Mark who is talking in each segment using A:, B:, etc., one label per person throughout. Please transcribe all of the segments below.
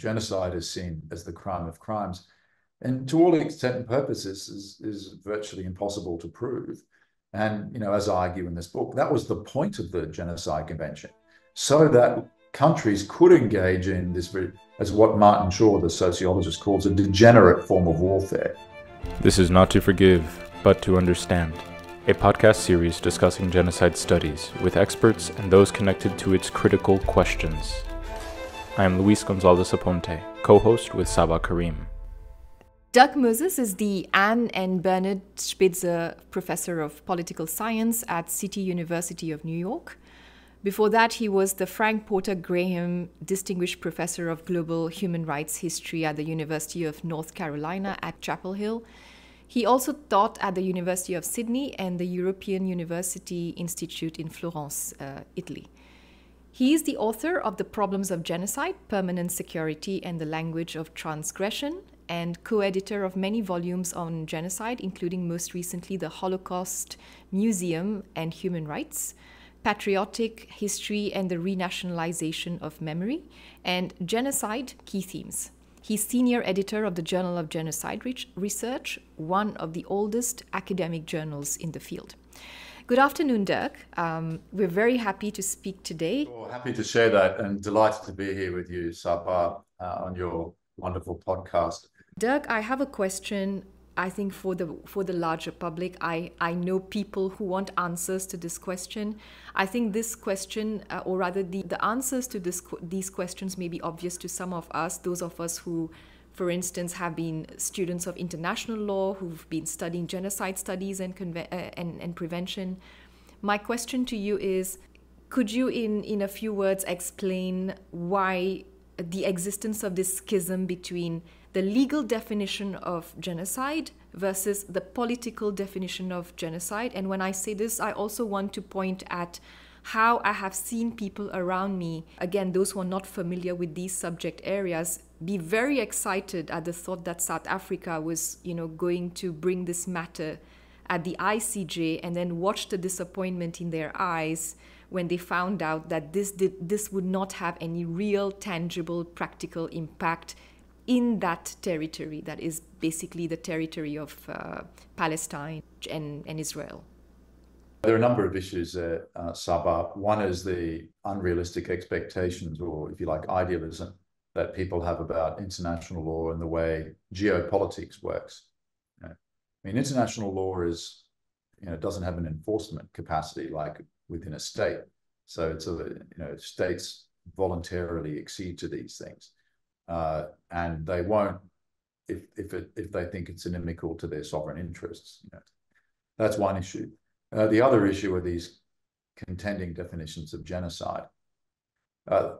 A: genocide is seen as the crime of crimes, and to all extent and purposes is, is virtually impossible to prove. And, you know, as I argue in this book, that was the point of the Genocide Convention, so that countries could engage in this, as what Martin Shaw, the sociologist, calls a degenerate form of warfare.
B: This is Not to Forgive, but to Understand, a podcast series discussing genocide studies with experts and those connected to its critical questions. I am Luis Gonzalez Aponte, co host with Saba Karim.
C: Dirk Moses is the Anne and Bernard Spitzer Professor of Political Science at City University of New York. Before that, he was the Frank Porter Graham Distinguished Professor of Global Human Rights History at the University of North Carolina at Chapel Hill. He also taught at the University of Sydney and the European University Institute in Florence, uh, Italy. He is the author of The Problems of Genocide, Permanent Security, and the Language of Transgression, and co editor of many volumes on genocide, including most recently The Holocaust Museum and Human Rights, Patriotic History and the Renationalization of Memory, and Genocide Key Themes. He's senior editor of the Journal of Genocide Research, one of the oldest academic journals in the field. Good afternoon, Dirk. Um, we're very happy to speak today.
A: Well, happy to share that and delighted to be here with you, Saba, uh, on your wonderful podcast.
C: Dirk, I have a question. I think for the for the larger public, I I know people who want answers to this question. I think this question, uh, or rather the the answers to this these questions, may be obvious to some of us. Those of us who, for instance, have been students of international law, who've been studying genocide studies and uh, and, and prevention. My question to you is, could you, in in a few words, explain why the existence of this schism between the legal definition of genocide versus the political definition of genocide. And when I say this, I also want to point at how I have seen people around me, again, those who are not familiar with these subject areas, be very excited at the thought that South Africa was, you know, going to bring this matter at the ICJ and then watch the disappointment in their eyes when they found out that this did, this would not have any real tangible practical impact in that territory that is basically the territory of uh, Palestine and, and Israel?
A: There are a number of issues there, uh, Saba. One is the unrealistic expectations, or if you like, idealism that people have about international law and the way geopolitics works. You know, I mean, international law is, you know, doesn't have an enforcement capacity like within a state. So it's a, you know, states voluntarily accede to these things uh, and they won't if if it, if they think it's inimical to their sovereign interests. You know. That's one issue. Uh, the other issue are these contending definitions of genocide. Uh,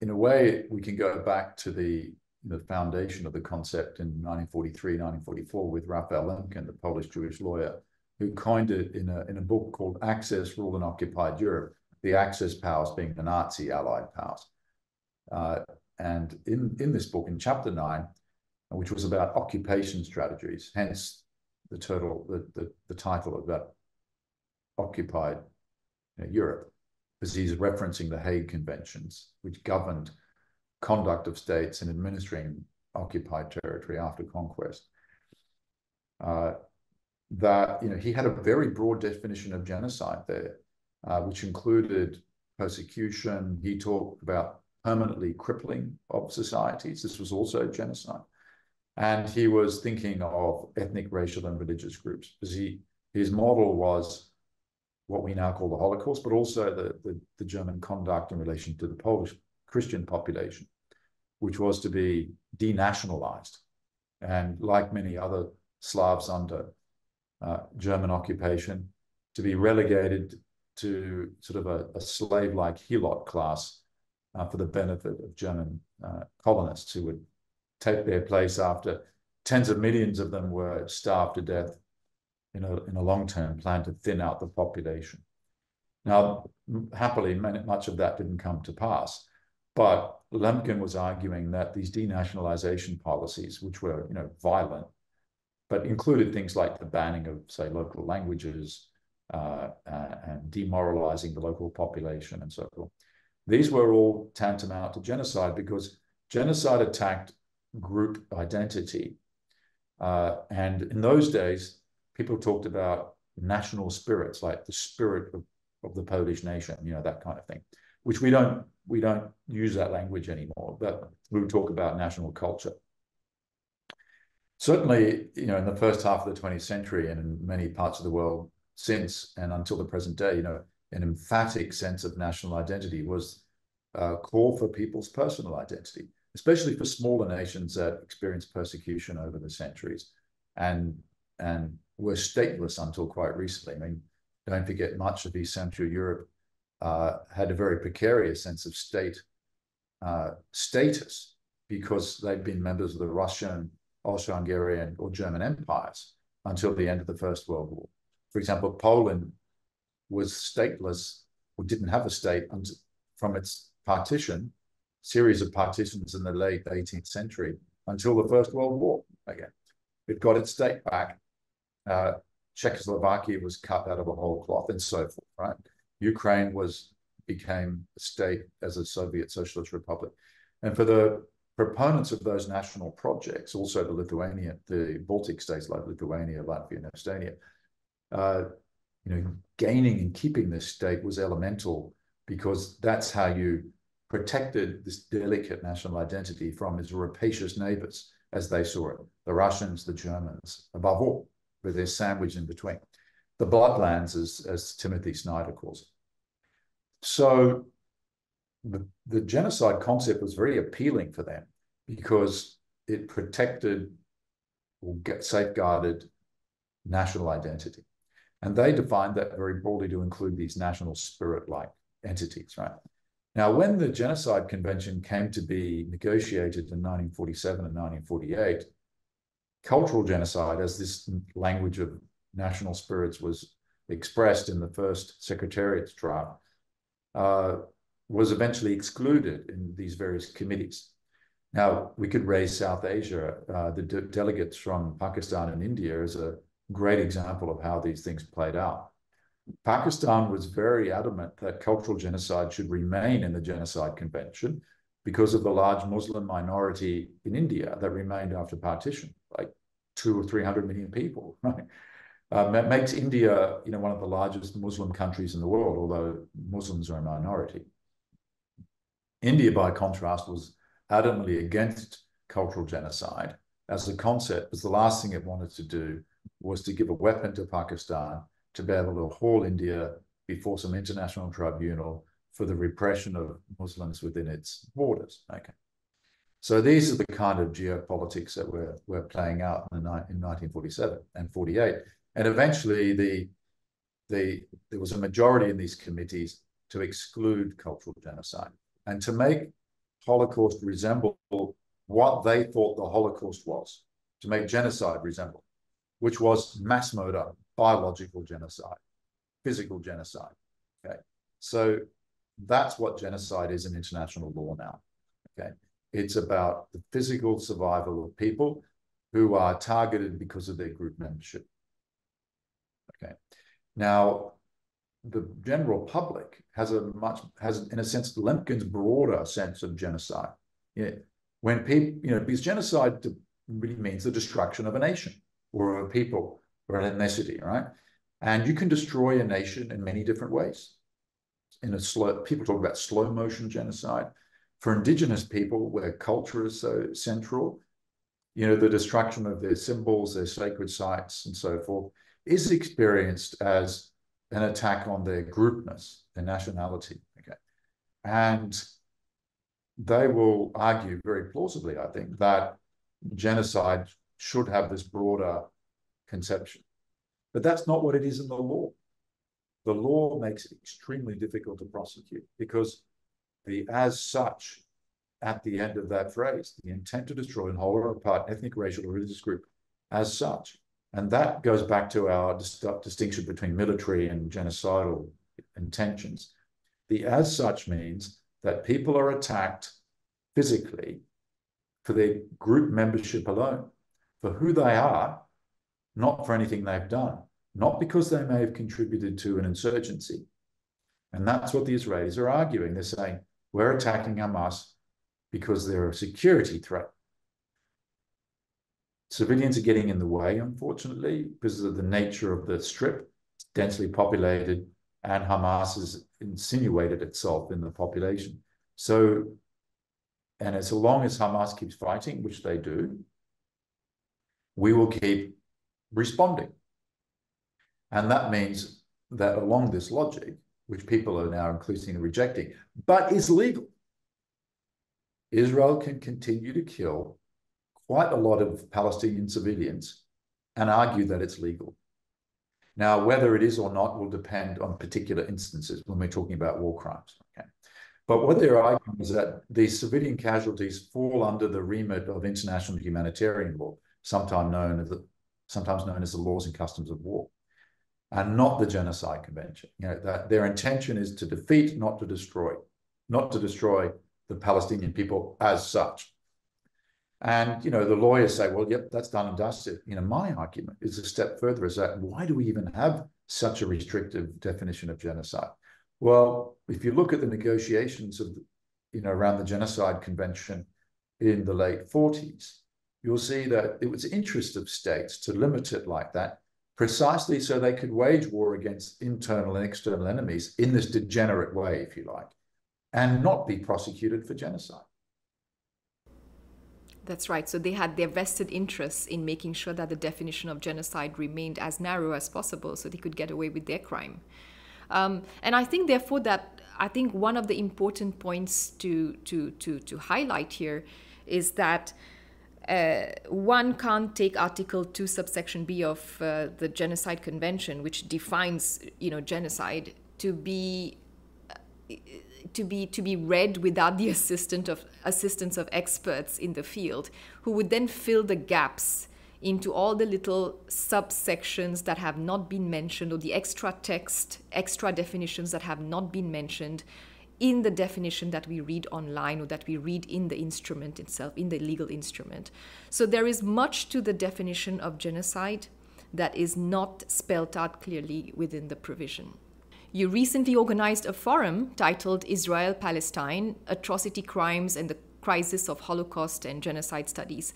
A: in a way, we can go back to the the foundation of the concept in 1943, 1944 with Raphael Lemkin, the Polish Jewish lawyer, who coined it in a, in a book called Axis, Rule in Occupied Europe, the Axis powers being the Nazi allied powers. Uh, and in, in this book, in chapter nine, which was about occupation strategies, hence the the, the, the title about occupied you know, Europe, because he's referencing the Hague Conventions, which governed conduct of states in administering occupied territory after conquest. Uh, that you know he had a very broad definition of genocide there, uh, which included persecution. He talked about permanently crippling of societies. This was also genocide. And he was thinking of ethnic, racial, and religious groups because he, his model was what we now call the Holocaust, but also the, the, the German conduct in relation to the Polish Christian population, which was to be denationalized. And like many other Slavs under uh, German occupation, to be relegated to sort of a, a slave-like helot class uh, for the benefit of German uh, colonists who would take their place after tens of millions of them were starved to death in a, in a long-term plan to thin out the population. Now, happily, much of that didn't come to pass, but Lemkin was arguing that these denationalization policies, which were, you know, violent, but included things like the banning of, say, local languages uh, uh, and demoralizing the local population and so forth, these were all tantamount to genocide because genocide attacked group identity. Uh, and in those days, people talked about national spirits, like the spirit of, of the Polish nation, you know, that kind of thing, which we don't we don't use that language anymore, but we talk about national culture. Certainly, you know, in the first half of the 20th century and in many parts of the world since and until the present day, you know, an emphatic sense of national identity was uh, a call for people's personal identity especially for smaller nations that experienced persecution over the centuries and and were stateless until quite recently. I mean, don't forget much of East Central Europe uh, had a very precarious sense of state uh, status because they'd been members of the Russian, Austro-Hungarian, or German empires until the end of the First World War. For example, Poland was stateless or didn't have a state from its partition series of partitions in the late 18th century until the First World War again. It got its state back. Uh, Czechoslovakia was cut out of a whole cloth and so forth, right? Ukraine was became a state as a Soviet Socialist Republic. And for the proponents of those national projects, also the Lithuania, the Baltic states like Lithuania, Latvia, and Estonia, uh, you know, gaining and keeping this state was elemental because that's how you protected this delicate national identity from its rapacious neighbors as they saw it, the Russians, the Germans, above all, with their sandwich in between. The bloodlands, as, as Timothy Snyder calls it. So the, the genocide concept was very appealing for them because it protected or safeguarded national identity. And they defined that very broadly to include these national spirit-like entities, right? Now, when the Genocide Convention came to be negotiated in 1947 and 1948, cultural genocide, as this language of national spirits was expressed in the first Secretariat's draft, uh, was eventually excluded in these various committees. Now, we could raise South Asia, uh, the de delegates from Pakistan and India as a great example of how these things played out. Pakistan was very adamant that cultural genocide should remain in the Genocide Convention because of the large Muslim minority in India that remained after partition, like two or 300 million people, right? Um, that makes India, you know, one of the largest Muslim countries in the world, although Muslims are a minority. India, by contrast, was adamantly against cultural genocide as a concept, because the last thing it wanted to do was to give a weapon to Pakistan to be able to haul India before some international tribunal for the repression of Muslims within its borders. Okay. So these are the kind of geopolitics that were, were playing out in, in 1947 and 48. And eventually the, the, there was a majority in these committees to exclude cultural genocide and to make Holocaust resemble what they thought the Holocaust was, to make genocide resemble, which was mass murder biological genocide, physical genocide. Okay, so that's what genocide is in international law now. Okay, it's about the physical survival of people who are targeted because of their group membership. Okay, now the general public has a much has in a sense Lemkin's broader sense of genocide. Yeah, when people you know because genocide really means the destruction of a nation or a people or an ethnicity, right? And you can destroy a nation in many different ways. In a slow, people talk about slow motion genocide. For indigenous people, where culture is so central, you know, the destruction of their symbols, their sacred sites, and so forth, is experienced as an attack on their groupness, their nationality. Okay. And they will argue very plausibly, I think, that genocide should have this broader conception. But that's not what it is in the law. The law makes it extremely difficult to prosecute because the as such at the end of that phrase, the intent to destroy and whole or part ethnic, racial, or religious group as such. And that goes back to our dis distinction between military and genocidal intentions. The as such means that people are attacked physically for their group membership alone, for who they are not for anything they've done, not because they may have contributed to an insurgency. And that's what the Israelis are arguing. They're saying, we're attacking Hamas because they're a security threat. Civilians are getting in the way, unfortunately, because of the nature of the strip. Densely populated, and Hamas has insinuated itself in the population. So, and as long as Hamas keeps fighting, which they do, we will keep responding. And that means that along this logic, which people are now increasingly rejecting, but is legal, Israel can continue to kill quite a lot of Palestinian civilians and argue that it's legal. Now, whether it is or not will depend on particular instances when we're talking about war crimes. Okay. But what they're arguing is that these civilian casualties fall under the remit of international humanitarian law, sometimes known as the, sometimes known as the laws and customs of war, and not the Genocide Convention. You know, that their intention is to defeat, not to destroy, not to destroy the Palestinian people as such. And, you know, the lawyers say, well, yep, that's done and dusted. You know, my argument is a step further is that why do we even have such a restrictive definition of genocide? Well, if you look at the negotiations of, you know, around the Genocide Convention in the late 40s, you'll see that it was interest of states to limit it like that, precisely so they could wage war against internal and external enemies in this degenerate way, if you like, and not be prosecuted for genocide.
C: That's right. So they had their vested interests in making sure that the definition of genocide remained as narrow as possible so they could get away with their crime. Um, and I think, therefore, that I think one of the important points to, to, to, to highlight here is that uh, one can't take Article 2, subsection B of uh, the Genocide Convention, which defines, you know, genocide, to be to be to be read without the assistance of assistance of experts in the field who would then fill the gaps into all the little subsections that have not been mentioned or the extra text extra definitions that have not been mentioned in the definition that we read online or that we read in the instrument itself in the legal instrument so there is much to the definition of genocide that is not spelled out clearly within the provision you recently organized a forum titled Israel Palestine Atrocity Crimes and the Crisis of Holocaust and Genocide Studies.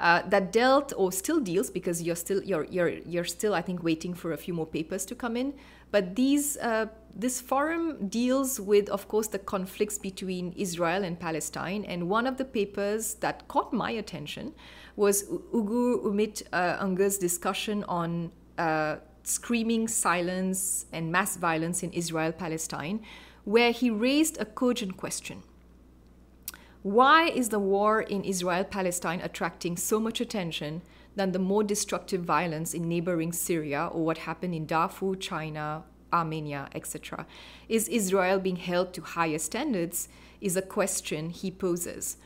C: Uh, that dealt or still deals because you're still you're, you're you're still I think waiting for a few more papers to come in. But these uh, this forum deals with of course the conflicts between Israel and Palestine. And one of the papers that caught my attention was Ugur Umit uh, Ungor's discussion on uh, screaming silence and mass violence in Israel Palestine, where he raised a cogent question. Why is the war in Israel Palestine attracting so much attention than the more destructive violence in neighboring Syria or what happened in Darfur, China, Armenia, etc.? Is Israel being held to higher standards? Is a question he poses.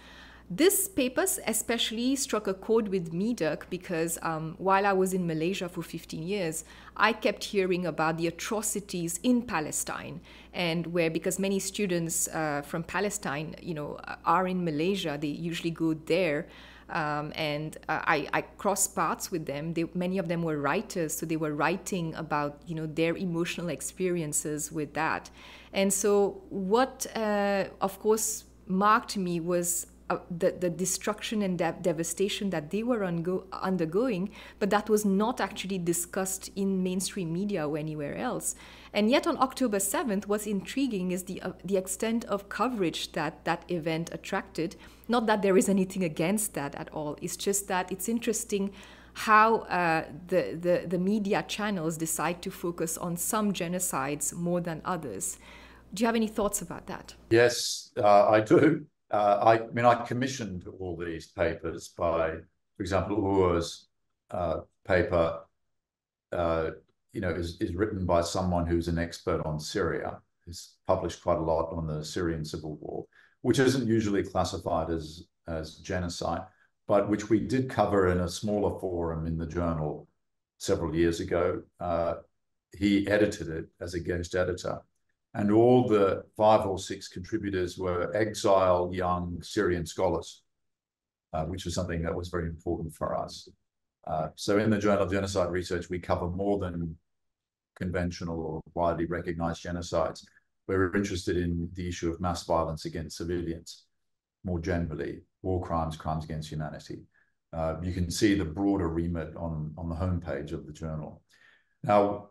C: This paper especially struck a chord with me, Dirk, because um, while I was in Malaysia for 15 years, I kept hearing about the atrocities in Palestine, and where because many students uh, from Palestine, you know, are in Malaysia, they usually go there. Um, and uh, I, I crossed paths with them. They, many of them were writers, so they were writing about you know their emotional experiences with that. And so, what uh, of course marked me was uh, the, the destruction and de- devastation that they were undergoing, but that was not actually discussed in mainstream media or anywhere else. And yet, on October 7th, what's intriguing is the, uh, the extent of coverage that that event attracted. Not that there is anything against that at all, it's just that it's interesting how uh, the, the, the media channels decide to focus on some genocides more than others. Do you have any thoughts about that?
A: Yes, uh, I do. Uh, I, I, mean, I commissioned all these papers by, for example, Ugur's uh, paper, uh, you know, is, is written by someone who's an expert on Syria. He's published quite a lot on the Syrian civil war, which isn't usually classified as, as genocide, but which we did cover in a smaller forum in the journal several years ago. Uh, he edited it as a guest editor and all the five or six contributors were exiled young Syrian scholars, uh, which was something that was very important for us. Uh, so in the Journal of Genocide Research, we cover more than conventional or widely recognized genocides. We're interested in the issue of mass violence against civilians. more generally, war crimes, crimes against humanity. Uh, you can see the broader remit on, on the homepage of the journal. Now,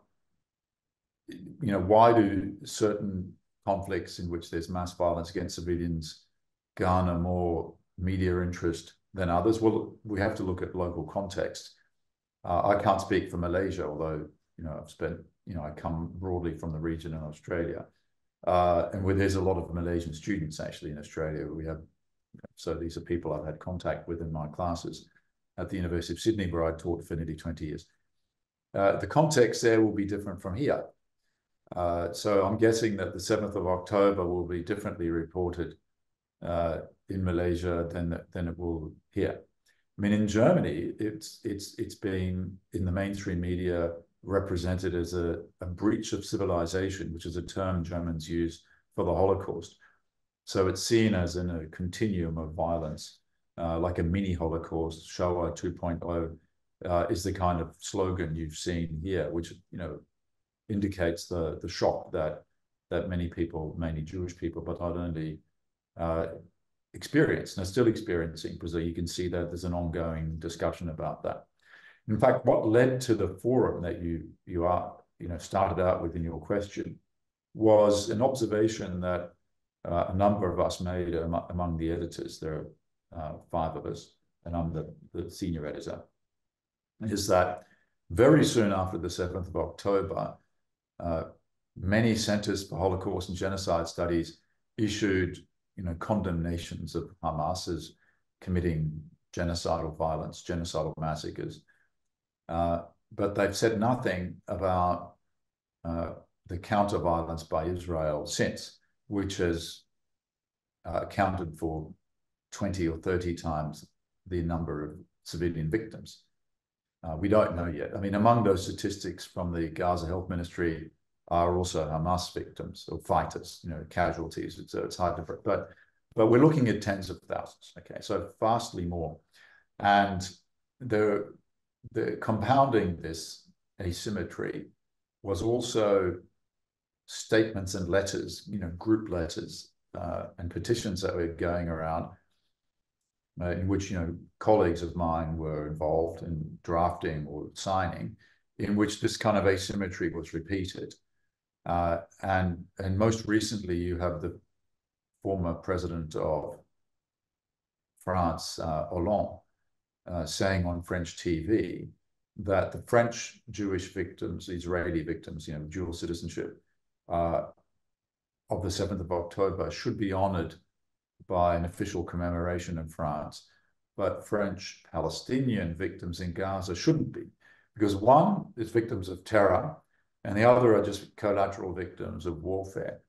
A: you know, why do certain conflicts in which there's mass violence against civilians garner more media interest than others? Well, we have to look at local context. Uh, I can't speak for Malaysia, although, you know, I've spent, you know, I come broadly from the region in Australia. Uh, and where there's a lot of Malaysian students actually in Australia. We have, so these are people I've had contact with in my classes at the University of Sydney, where I taught for nearly 20 years. Uh, the context there will be different from here. Uh, so I'm guessing that the 7th of October will be differently reported uh, in Malaysia than, than it will here. I mean, in Germany, it's, it's, it's been in the mainstream media represented as a, breach of civilization, which is a term Germans use for the Holocaust. So it's seen as in a continuum of violence, uh, like a mini Holocaust, Shoah 2.0, uh, is the kind of slogan you've seen here, which you know indicates the the shock that that many people, mainly Jewish people, but not only uh, experienced and are still experiencing, because you can see that there's an ongoing discussion about that. In fact, what led to the forum that you you are you know started out with in your question was an observation that uh, a number of us made among, among the editors. There are uh, five of us, and I'm the, the senior editor. Is that very soon after the 7th of October, uh, many centers for Holocaust and genocide studies issued you know, condemnations of Hamas as committing genocidal violence, genocidal massacres. Uh, but they've said nothing about uh, the counter violence by Israel since, which has uh, accounted for 20 or 30 times the number of civilian victims. Uh, we don't know yet. I mean, among those statistics from the Gaza Health Ministry are also Hamas victims or fighters, you know, casualties. So it's hard to, but but we're looking at tens of thousands. Okay, so vastly more, and the the compounding this asymmetry was also statements and letters, you know, group letters uh, and petitions that were going around uh, in which you know colleagues of mine were involved in drafting or signing, in which this kind of asymmetry was repeated. Uh, and and most recently, you have the former president of France, uh, Hollande, uh, saying on French TV that the French Jewish victims, Israeli victims, you know, dual citizenship, uh, of the 7th of October should be honored by an official commemoration in France, but French Palestinian victims in Gaza shouldn't be, because one is victims of terror, and the other are just collateral victims of warfare.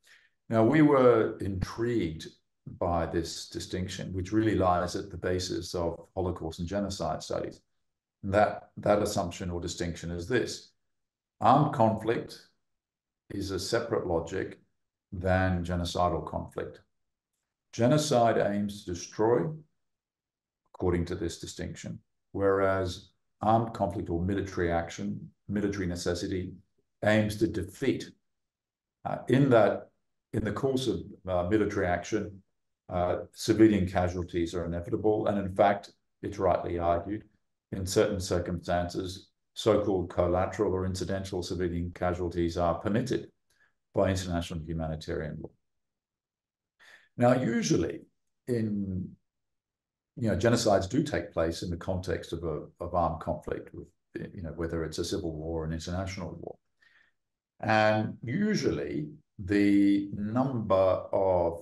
A: Now, we were intrigued by this distinction, which really lies at the basis of Holocaust and genocide studies. And that, that assumption or distinction is this armed conflict is a separate logic than genocidal conflict. Genocide aims to destroy, according to this distinction, whereas armed conflict or military action, military necessity, aims to defeat. Uh, in that, in the course of uh, military action, uh, civilian casualties are inevitable. And in fact, it's rightly argued, in certain circumstances, so-called collateral or incidental civilian casualties are permitted by international humanitarian law. Now, usually in, you know, genocides do take place in the context of, a, of armed conflict, with, you know, whether it's a civil war or an international war. And usually the number of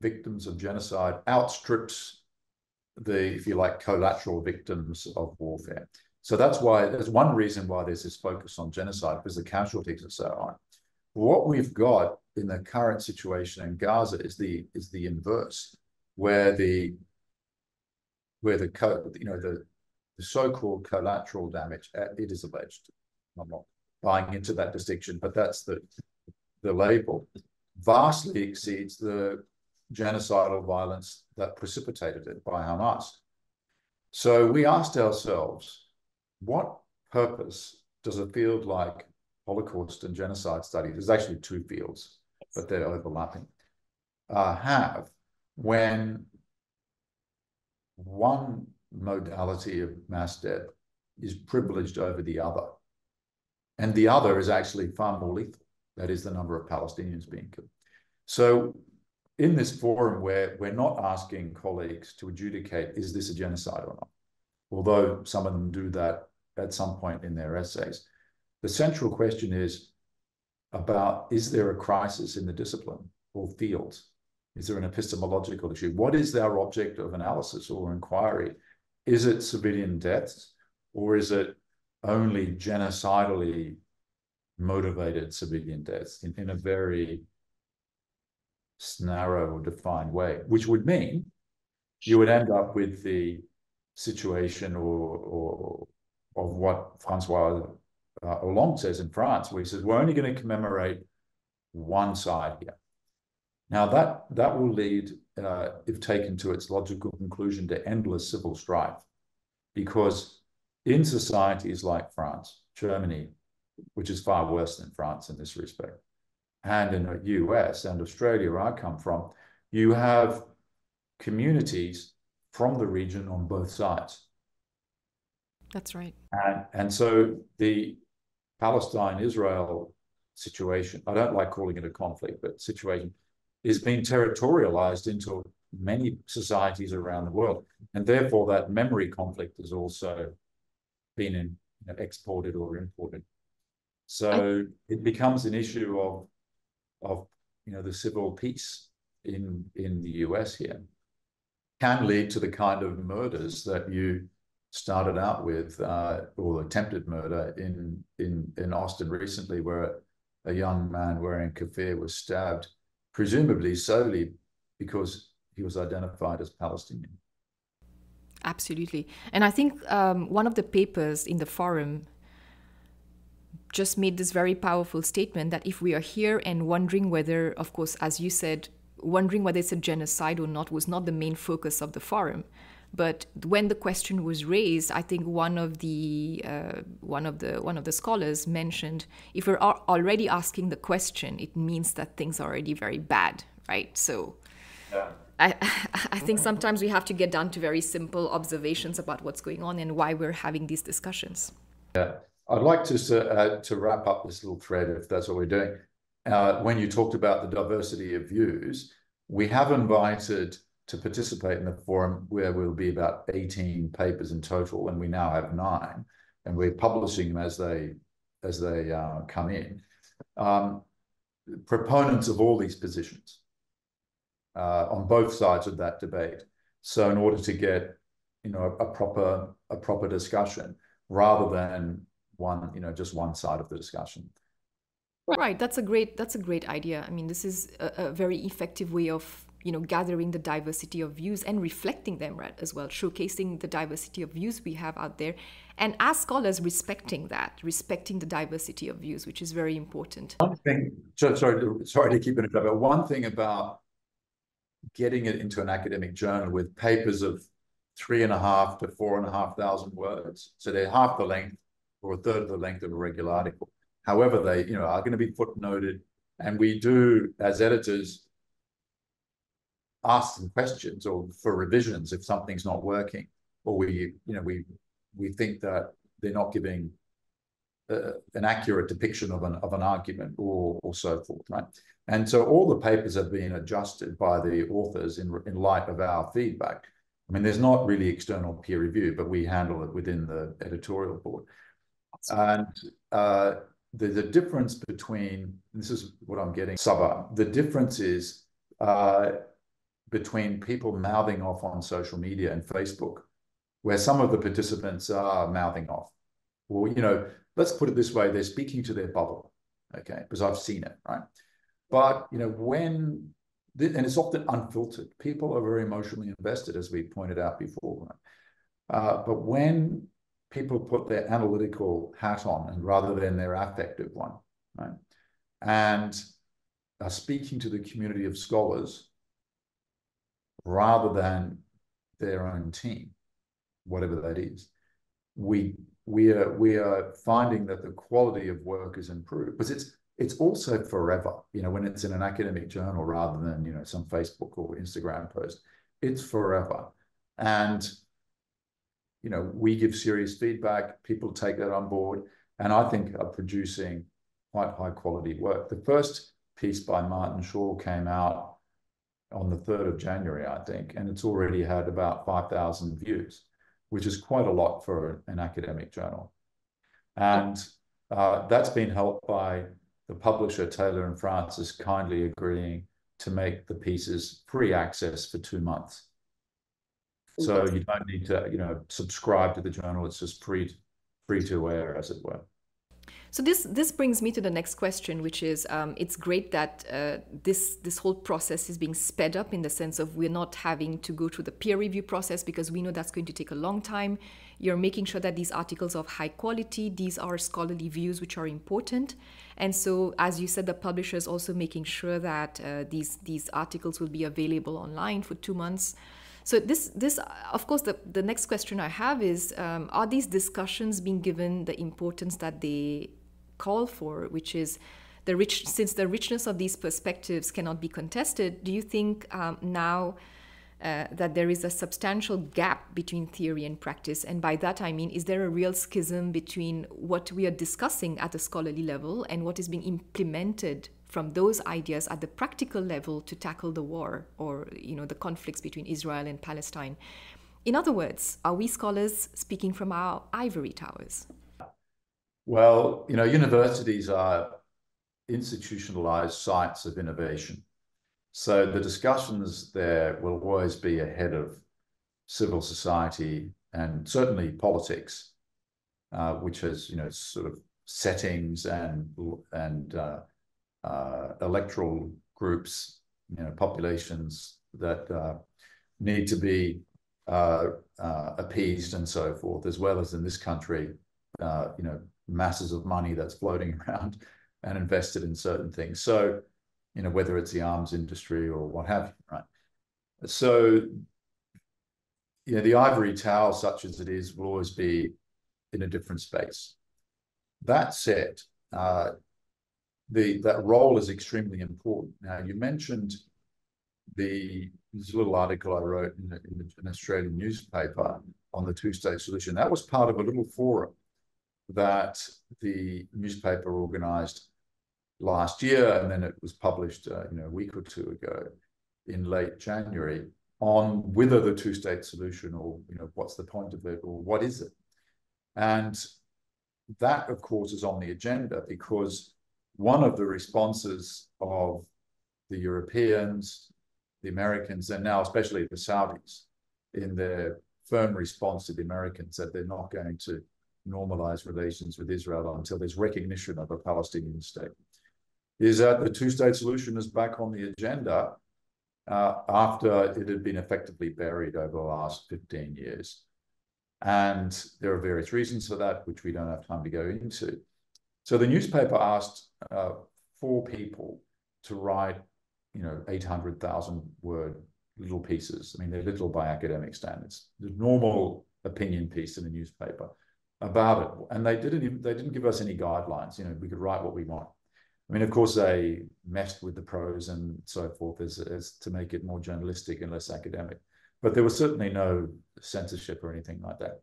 A: victims of genocide outstrips the, if you like, collateral victims of warfare. So that's why there's one reason why there's this focus on genocide because the casualties are so high. What we've got in the current situation in Gaza is the is the inverse, where the where the co you know the the so-called collateral damage uh, it is alleged. I'm not buying into that distinction, but that's the the label vastly exceeds the genocidal violence that precipitated it by Hamas. So we asked ourselves, what purpose does a field like Holocaust and genocide studies, there's actually two fields, but they're overlapping, uh, have when one modality of mass death is privileged over the other. And the other is actually far more lethal. That is the number of Palestinians being killed. So in this forum where we're not asking colleagues to adjudicate, is this a genocide or not? Although some of them do that at some point in their essays. The central question is about, is there a crisis in the discipline or fields? Is there an epistemological issue? What is our object of analysis or inquiry? Is it civilian deaths or is it only genocidally motivated civilian deaths in, in a very narrow or defined way, which would mean you would end up with the situation or, or of what Francois uh, Hollande says in France, where he says, we're only going to commemorate one side here. Now that, that will lead, uh, if taken to its logical conclusion, to endless civil strife. Because in societies like France, Germany, which is far worse than France in this respect, and in the US and Australia, where I come from, you have communities from the region on both sides.
C: That's right.
A: And, and so the Palestine-Israel situation, I don't like calling it a conflict, but situation is being territorialized into many societies around the world. And therefore that memory conflict has also been in, you know, exported or imported. So I, it becomes an issue of of you know the civil peace in in the US here can lead to the kind of murders that you started out with, uh, or attempted murder in in in Austin recently, where a young man wearing keffiyeh was stabbed, presumably solely because he was identified as Palestinian.
C: Absolutely, and I think um, one of the papers in the forum just made this very powerful statement that if we are here and wondering whether, of course, as you said, wondering whether it's a genocide or not was not the main focus of the forum. But when the question was raised, I think one of the uh, one of the one of the scholars mentioned, if we're already asking the question, it means that things are already very bad, right? So. Yeah. I, I think sometimes we have to get down to very simple observations about what's going on and why we're having these discussions.
A: Yeah. I'd like to, uh, to wrap up this little thread, if that's what we're doing. Uh, when you talked about the diversity of views, we have invited to participate in the forum where we will be about 18 papers in total, and we now have nine, and we're publishing them as they as they uh, come in. Um, proponents of all these positions uh, on both sides of that debate. So in order to get you know a, a proper a proper discussion, rather than one, you know, just one side of the discussion.
C: Right. That's a great. That's a great idea. I mean, this is a, a very effective way of you know gathering the diversity of views and reflecting them right as well showcasing the diversity of views we have out there. And as scholars respecting that respecting the diversity of views which is very important.
A: One thing sorry sorry to keep it but one thing about getting it into an academic journal with papers of three and a half to four and a half thousand words so they're half the length or a third of the length of a regular article. However, they you know are going to be footnoted, and we do as editors ask them questions or for revisions if something's not working, or we you know we we think that they're not giving uh, an accurate depiction of an of an argument or or so forth, right? And so all the papers have been adjusted by the authors in in light of our feedback. I mean, there's not really external peer review, but we handle it within the editorial board. And uh, the, the difference between, this is what I'm getting, Saba, the difference is uh, between people mouthing off on social media and Facebook, where some of the participants are mouthing off. Well, you know, let's put it this way, they're speaking to their bubble, okay, because I've seen it, right? But, you know, when, and it's often unfiltered, people are very emotionally invested, as we pointed out before, right? Uh, but when people put their analytical hat on and rather than their affective one, right? And are speaking to the community of scholars rather than their own team, whatever that is. We we are we are finding that the quality of work is improved because it's it's also forever. You know, when it's in an academic journal rather than you know some Facebook or Instagram post, it's forever. And, you know, we give serious feedback, people take that on board, and I think are producing quite high quality work. The first piece by Martin Shaw came out on the 3rd of January, I think, and it's already had about 5,000 views, which is quite a lot for an academic journal. And uh, that's been helped by the publisher, Taylor and Francis, kindly agreeing to make the pieces free access for two months. So you don't need to, you know, subscribe to the journal. It's just free, free to air, as it were.
C: So this this brings me to the next question, which is um, it's great that uh, this this whole process is being sped up in the sense of we're not having to go through the peer review process because we know that's going to take a long time. You're making sure that these articles are of high quality. These are scholarly views which are important, and so as you said, the publisher is also making sure that uh, these these articles will be available online for two months. So this, this, of course, the, the next question I have is: um, Are these discussions being given the importance that they call for, which is the rich, since the richness of these perspectives cannot be contested, do you think um, now uh, that there is a substantial gap between theory and practice? And by that I mean, is there a real schism between what we are discussing at the scholarly level and what is being implemented from those ideas at the practical level to tackle the war or you know the conflicts between Israel and Palestine? In other words, are we scholars speaking from our ivory towers?
A: Well, you know, universities are institutionalized sites of innovation. So the discussions there will always be ahead of civil society and certainly politics, uh, which has, you know, sort of settings and and uh, uh, electoral groups, you know, populations that uh, need to be uh, uh, appeased and so forth, as well as in this country, you know, masses of money that's floating around and invested in certain things. So, you know, whether it's the arms industry or what have you, right? So, you know, the ivory tower, such as it is, will always be in a different space. That said, uh, the that role is extremely important. Now, you mentioned the this little article I wrote in, in an Australian newspaper on the two-state solution. That was part of a little forum that the newspaper organized last year, and then it was published, uh, you know, a week or two ago in late January on whether the two-state solution or, you know, what's the point of it or what is it? And that, of course, is on the agenda because one of the responses of the Europeans, the Americans, and now especially the Saudis in their firm response to the Americans that they're not going to normalize relations with Israel until there's recognition of a Palestinian state, is that the two-state solution is back on the agenda uh, after it had been effectively buried over the last 15 years. And there are various reasons for that, which we don't have time to go into. So the newspaper asked uh, four people to write, you know, 800,000 word little pieces. I mean, they're little by academic standards. The normal opinion piece in a newspaper about it, and they didn't even, they didn't give us any guidelines. You know, we could write what we want. I mean, of course, they messed with the prose and so forth as, as to make it more journalistic and less academic. But there was certainly no censorship or anything like that.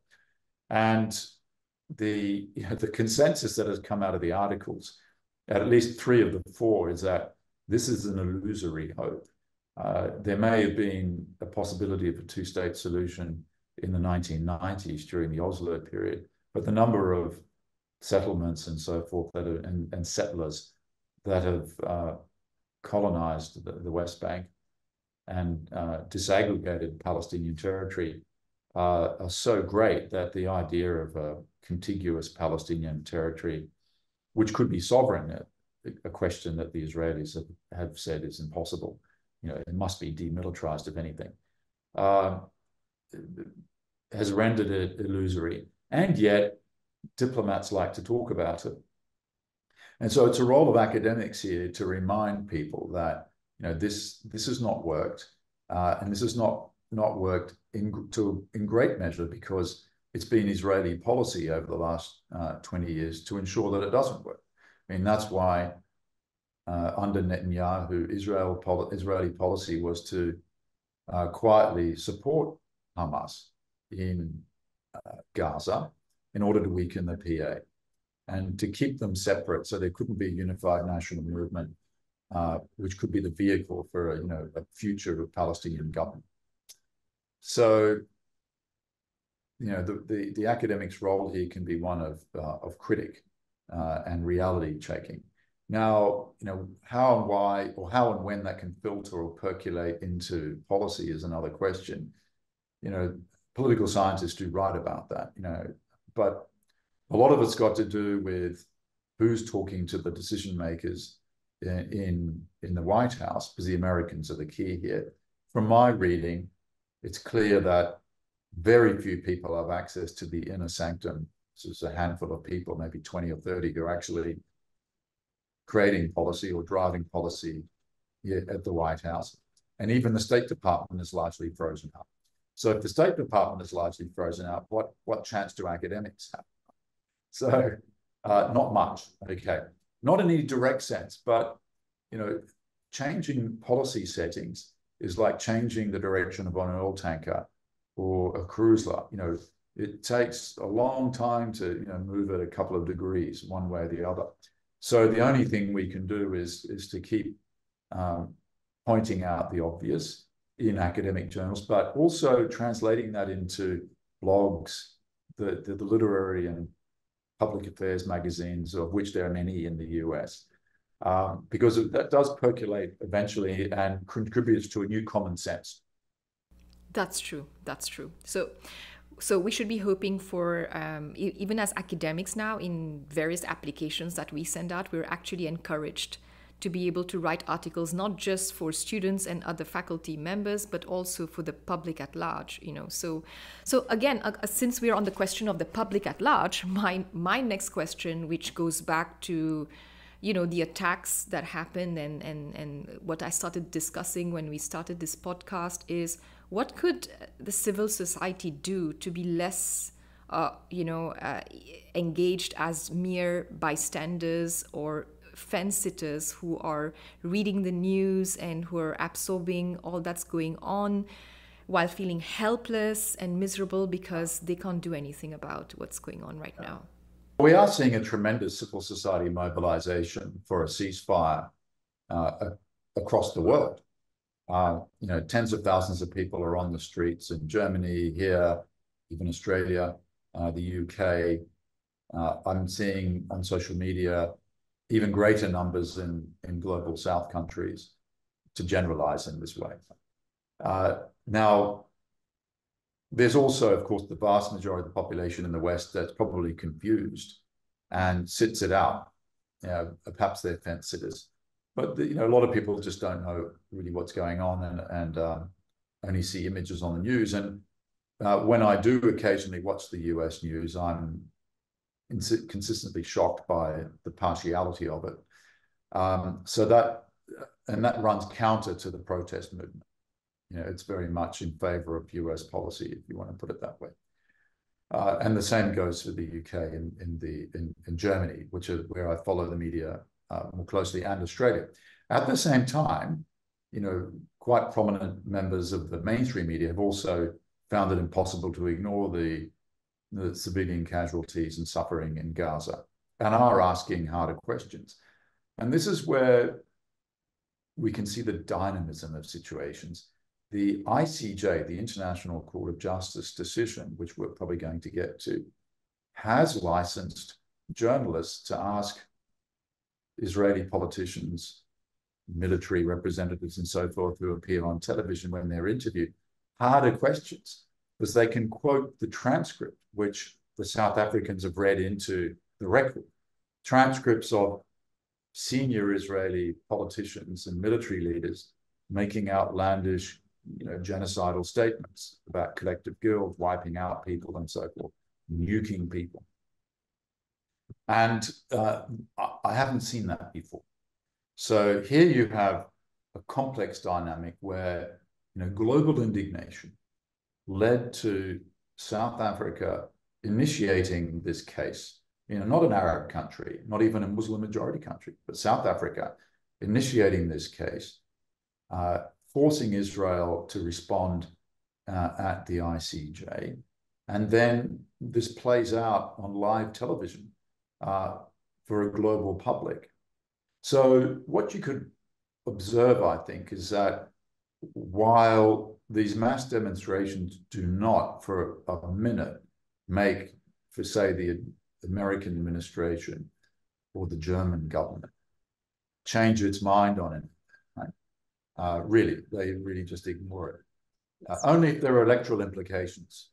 A: And the you know, the consensus that has come out of the articles, at least three of the four, is that this is an illusory hope. Uh, there may have been a possibility of a two-state solution in the 1990s during the Oslo period, but the number of settlements and so forth that are, and, and settlers that have uh, colonized the, the, West Bank and uh, disaggregated Palestinian territory uh, are so great that the idea of a contiguous Palestinian territory, which could be sovereign, a, a question that the Israelis have, have, said is impossible. You know, it must be demilitarized, if anything, uh, has rendered it illusory. And yet, diplomats like to talk about it. And so it's a role of academics here to remind people that you know this this has not worked, uh, and this has not not worked in to in great measure because it's been Israeli policy over the last uh, 20 years to ensure that it doesn't work. I mean that's why uh, under Netanyahu, Israel Israeli policy was to uh, quietly support Hamas in Gaza in order to weaken the PA and to keep them separate so there couldn't be a unified national movement, uh, which could be the vehicle for a, you know, a future of Palestinian government. So, you know, the, the, the academic's role here can be one of, uh, of critic uh, and reality checking. Now, you know, how and why or how and when that can filter or percolate into policy is another question. You know, political scientists do write about that, you know, but a lot of it's got to do with who's talking to the decision makers in, in, the White House, because the Americans are the key here. From my reading, it's clear that very few people have access to the inner sanctum. This is a handful of people, maybe 20 or 30, who are actually creating policy or driving policy at the White House. And even the State Department is largely frozen up. So if the State Department is largely frozen out, what, what chance do academics have? So uh, not much, okay. Not in any direct sense, but you know, changing policy settings is like changing the direction of an oil tanker or a cruise cruiser. You know, it takes a long time to you know move it a couple of degrees one way or the other. So the only thing we can do is is to keep um, pointing out the obvious in academic journals, but also translating that into blogs, the, the, the literary and public affairs magazines, of which there are many in the US, um, because that does percolate eventually and contributes to a new common sense.
C: That's true. That's true. So, so we should be hoping for um, even as academics now in various applications that we send out, we're actually encouraged to be able to write articles not just for students and other faculty members but also for the public at large you know. So so again uh, since we're on the question of the public at large my my next question which goes back to you know the attacks that happened and and and what I started discussing when we started this podcast is what could the civil society do to be less uh, you know uh, engaged as mere bystanders or fence sitters who are reading the news and who are absorbing all that's going on while feeling helpless and miserable because they can't do anything about what's going on right now.
A: We are seeing a tremendous civil society mobilization for a ceasefire uh, across the world. Uh, you know, tens of thousands of people are on the streets in Germany, here, even Australia, uh, the UK. Uh, I'm seeing on social media even greater numbers in, in global south countries to generalize in this way. Uh, now, there's also, of course, the vast majority of the population in the West that's probably confused and sits it out. You know, perhaps they're fence sitters. But you know, a lot of people just don't know really what's going on and, and um, only see images on the news. And uh, when I do occasionally watch the US news, I'm consistently shocked by the partiality of it. Um, so that and that runs counter to the protest movement. You know, it's very much in favor of US policy, if you want to put it that way. Uh, and the same goes for the UK and in, the in, in Germany, which is where I follow the media uh, more closely, and Australia. At the same time, you know, quite prominent members of the mainstream media have also found it impossible to ignore the the civilian casualties and suffering in Gaza and are asking harder questions. And this is where we can see the dynamism of situations. The ICJ, the International Court of Justice decision, which we're probably going to get to, has licensed journalists to ask Israeli politicians, military representatives, and so forth who appear on television when they're interviewed harder questions because they can quote the transcript, which the South Africans have read into the record, transcripts of senior Israeli politicians and military leaders making outlandish, you know, genocidal statements about collective guilt, wiping out people and so forth, nuking people. And uh, I haven't seen that before. So here you have a complex dynamic where, you know, global indignation led to South Africa initiating this case. You know, not an Arab country, not even a Muslim majority country, but South Africa initiating this case, uh, forcing Israel to respond uh, at the ICJ. And then this plays out on live television uh, for a global public. So what you could observe, I think, is that while these mass demonstrations do not for a minute make, for say, the American administration or the German government change its mind on it, right? uh, really, they really just ignore it. Uh, only if there are electoral implications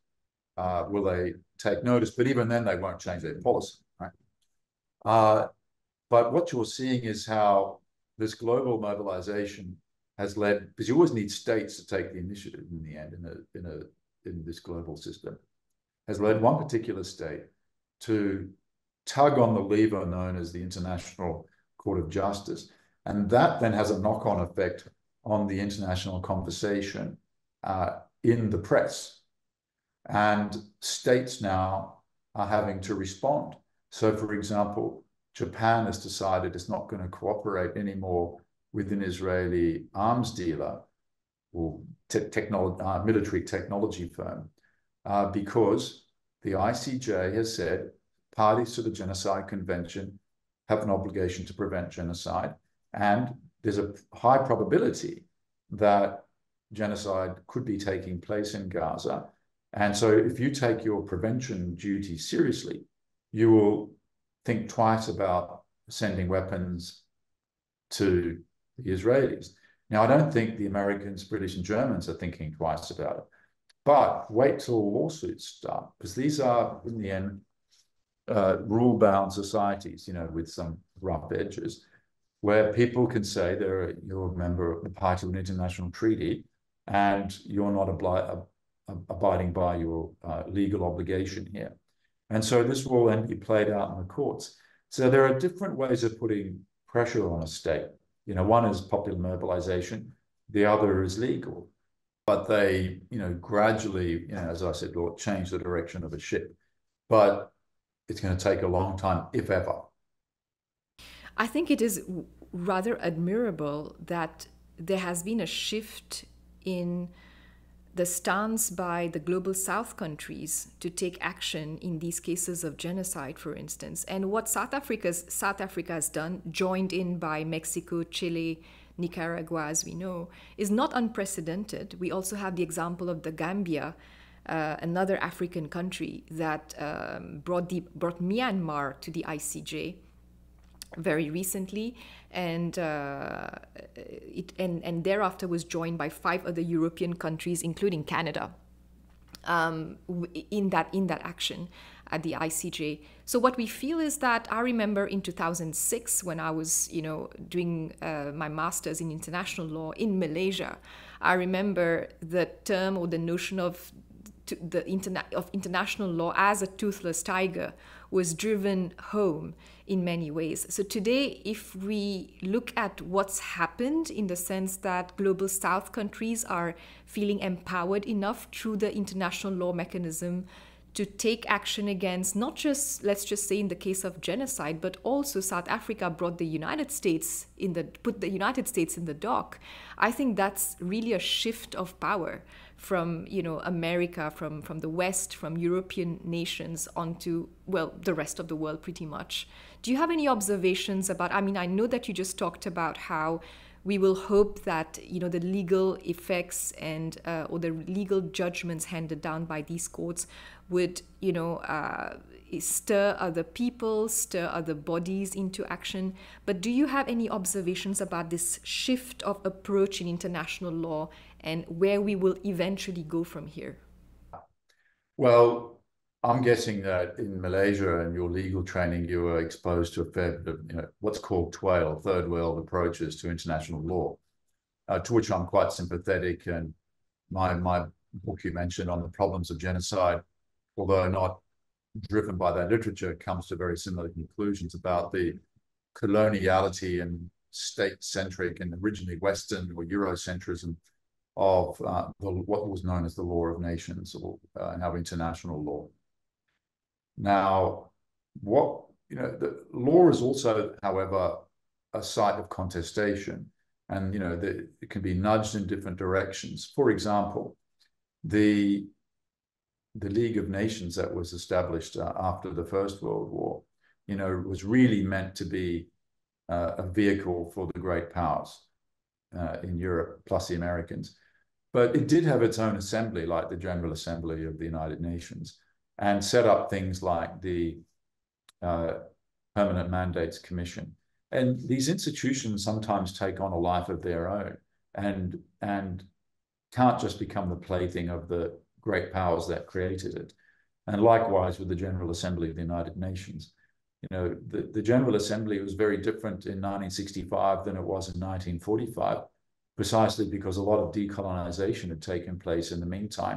A: uh, will they take notice, but even then they won't change their policy, right? Uh, but what you're seeing is how this global mobilization has led, because you always need states to take the initiative in the end in a in a in this global system, has led one particular state to tug on the lever known as the International Court of Justice, and that then has a knock-on effect on the international conversation uh, in the press, and states now are having to respond. So, for example, Japan has decided it's not going to cooperate anymore with an Israeli arms dealer or te technology, uh, military technology firm uh, because the ICJ has said parties to the Genocide Convention have an obligation to prevent genocide. And there's a high probability that genocide could be taking place in Gaza. And so if you take your prevention duty seriously, you will think twice about sending weapons to the Israelis. Now, I don't think the Americans, British, and Germans are thinking twice about it. But wait till lawsuits start, because these are, in the end, uh, rule-bound societies, you know, with some rough edges, where people can say they're you're a member of the party to an international treaty, and you're not abiding by your uh, legal obligation here. And so this will then be played out in the courts. So there are different ways of putting pressure on a state. You know, one is popular mobilization, the other is legal. But they, you know, gradually, you know, as I said, change the direction of a ship. But it's going to take a long time, if ever.
C: I think it is rather admirable that there has been a shift in the stance by the global south countries to take action in these cases of genocide for instance. And what south africa's south africa has done joined in by mexico chile nicaragua as we know is not unprecedented. We also have the example of the gambia uh, another african country that um, brought, the, brought myanmar to the icj very recently, and uh, it and and thereafter was joined by five other European countries, including Canada, um, in that in that action at the ICJ. So what we feel is that I remember in 2006 when I was you know doing uh, my masters in international law in Malaysia, I remember the term or the notion of the interna- of international law as a toothless tiger was driven home in many ways. So today, if we look at what's happened in the sense that global south countries are feeling empowered enough through the international law mechanism to take action against not just let's just say in the case of genocide but also South Africa brought the United States in the put the United States in the dock i think that's really a shift of power from you know America, from from the West, from European nations onto well the rest of the world pretty much. Do you have any observations about? I mean, I know that you just talked about how we will hope that you know the legal effects and uh, or the legal judgments handed down by these courts would you know uh, stir other people, stir other bodies into action. But do you have any observations about this shift of approach in international law and where we will eventually go from here?
A: Well, I'm guessing that in Malaysia and your legal training, you were exposed to a fair bit of you know, what's called TWAIL, third world approaches to international law, uh, to which I'm quite sympathetic. And my, my book you mentioned on the problems of genocide, although not driven by that literature, comes to very similar conclusions about the coloniality and state-centric and originally Western or Eurocentrism of uh, the, what was known as the law of nations or uh, now international law. Now, what you know, the law is also, however, a site of contestation, and you know, the, it can be nudged in different directions. For example, the the League of Nations that was established uh, after the First World War, you know, was really meant to be uh, a vehicle for the great powers uh, in Europe, plus the Americans. But it did have its own assembly, like the General Assembly of the United Nations, and set up things like the uh, Permanent Mandates Commission. And these institutions sometimes take on a life of their own and, and can't just become the plaything of the great powers that created it. And likewise with the General Assembly of the United Nations. You know, the, the General Assembly was very different in 1965 than it was in 1945, precisely because a lot of decolonization had taken place in the meantime.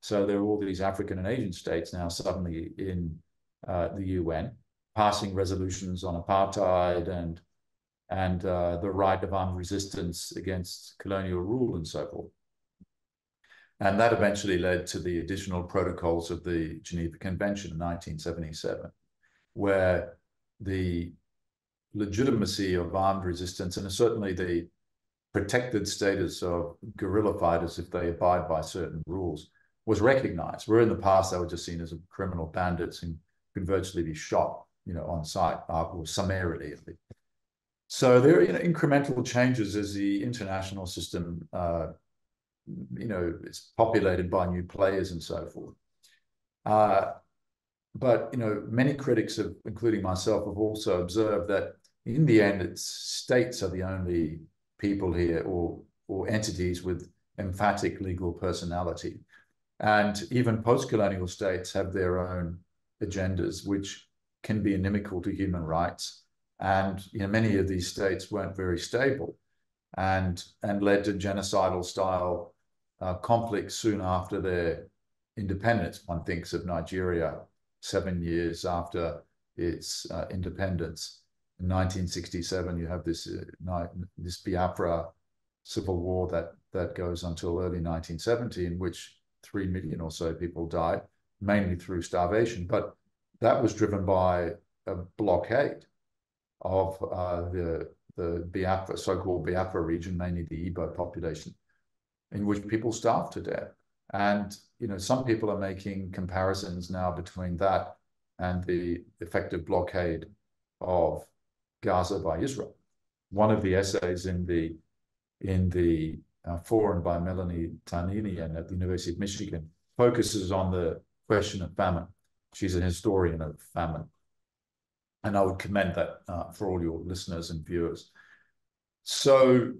A: So there are all these African and Asian states now suddenly in uh, the UN, passing resolutions on apartheid and and uh, the right of armed resistance against colonial rule and so forth. And that eventually led to the additional protocols of the Geneva Convention in 1977, where the legitimacy of armed resistance and certainly the protected status of guerrilla fighters if they abide by certain rules was recognized. Where in the past they were just seen as criminal bandits and could virtually be shot, you know, on sight uh, or summarily. So there are you know, incremental changes as the international system uh, you know, it's populated by new players and so forth. Uh, but, you know, many critics, have, including myself, have also observed that in the end, it's states are the only people here or, or entities with emphatic legal personality. And even post-colonial states have their own agendas, which can be inimical to human rights. And you know, many of these states weren't very stable and, and led to genocidal style uh, conflicts soon after their independence. One thinks of Nigeria seven years after its uh, independence. In 1967, you have this uh, this Biafra civil war that that goes until early 1970, in which three million or so people died, mainly through starvation. But that was driven by a blockade of uh, the the Biafra, so-called Biafra region, mainly the Igbo population in which people starve to death. And you know, some people are making comparisons now between that and the effective blockade of Gaza by Israel. One of the essays in the in the uh, forum by Melanie Tanielian at the University of Michigan focuses on the question of famine. She's an historian of famine. And I would commend that uh, for all your listeners and viewers. So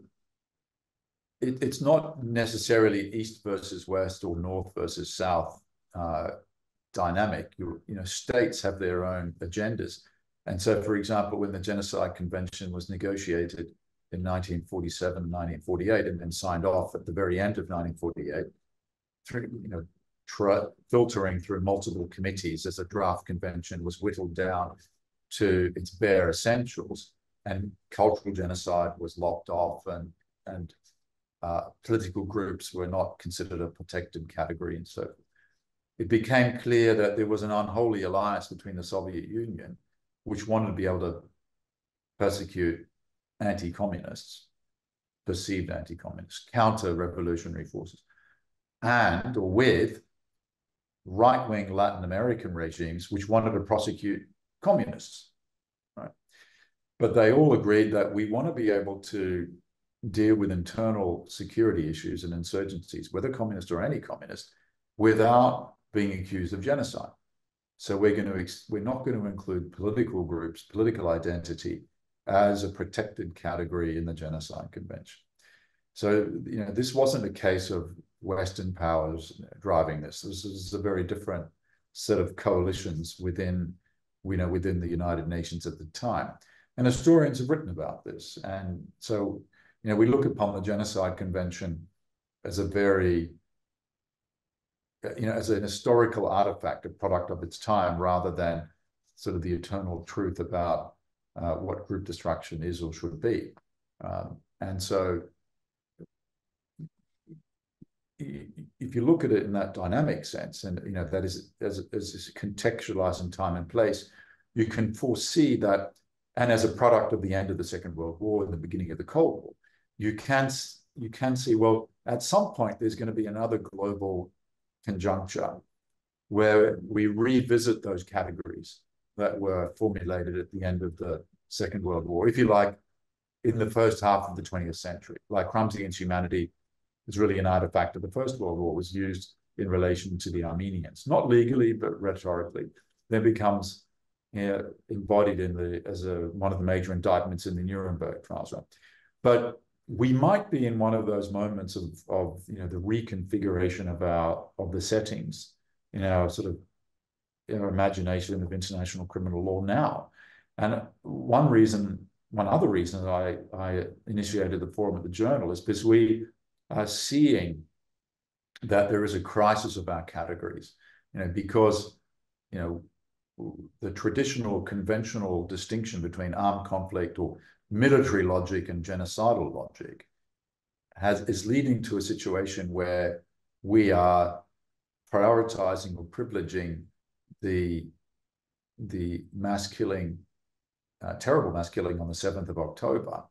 A: it, it's not necessarily east versus west or north versus south uh, dynamic. You, you know, states have their own agendas. And so, for example, when the Genocide Convention was negotiated in 1947, 1948, and then signed off at the very end of 1948, through, you know, filtering through multiple committees as a draft convention was whittled down to its bare essentials, and cultural genocide was locked off, and and Uh, political groups were not considered a protected category and so forth. It became clear that there was an unholy alliance between the Soviet Union, which wanted to be able to persecute anti-communists, perceived anti-communists, counter-revolutionary forces, and or with right-wing Latin American regimes which wanted to prosecute communists. Right? But they all agreed that we want to be able to deal with internal security issues and insurgencies, whether communist or any communist, without being accused of genocide. So we're going to we're not going to include political groups, political identity as a protected category in the Genocide Convention. So you know this wasn't a case of Western powers driving this. This is a very different set of coalitions within you know within the United Nations at the time. And historians have written about this. And so you know, we look upon the Genocide Convention as a very, you know, as an historical artifact, a product of its time, rather than sort of the eternal truth about uh, what group destruction is or should be. Um, and so if you look at it in that dynamic sense, and you know that is as, as contextualized in time and place, you can foresee that, and as a product of the end of the Second World War and the beginning of the Cold War, you can you can see well at some point there's going to be another global conjuncture where we revisit those categories that were formulated at the end of the Second World War, if you like, in the first half of the 20th century. Like Crimes Against Humanity is really an artifact of the First World War, was used in relation to the Armenians, not legally, but rhetorically. Then becomes you know, embodied in the as a one of the major indictments in the Nuremberg trials. Right? But we might be in one of those moments of, of you know the reconfiguration of our of the settings in our sort of our imagination of international criminal law now. And one reason, one other reason that I, I initiated the forum at the journal is because we are seeing that there is a crisis of our categories, you know, because, you know, the traditional conventional distinction between armed conflict or military logic and genocidal logic has is leading to a situation where we are prioritizing or privileging the the mass killing, uh, terrible mass killing on the 7th of October,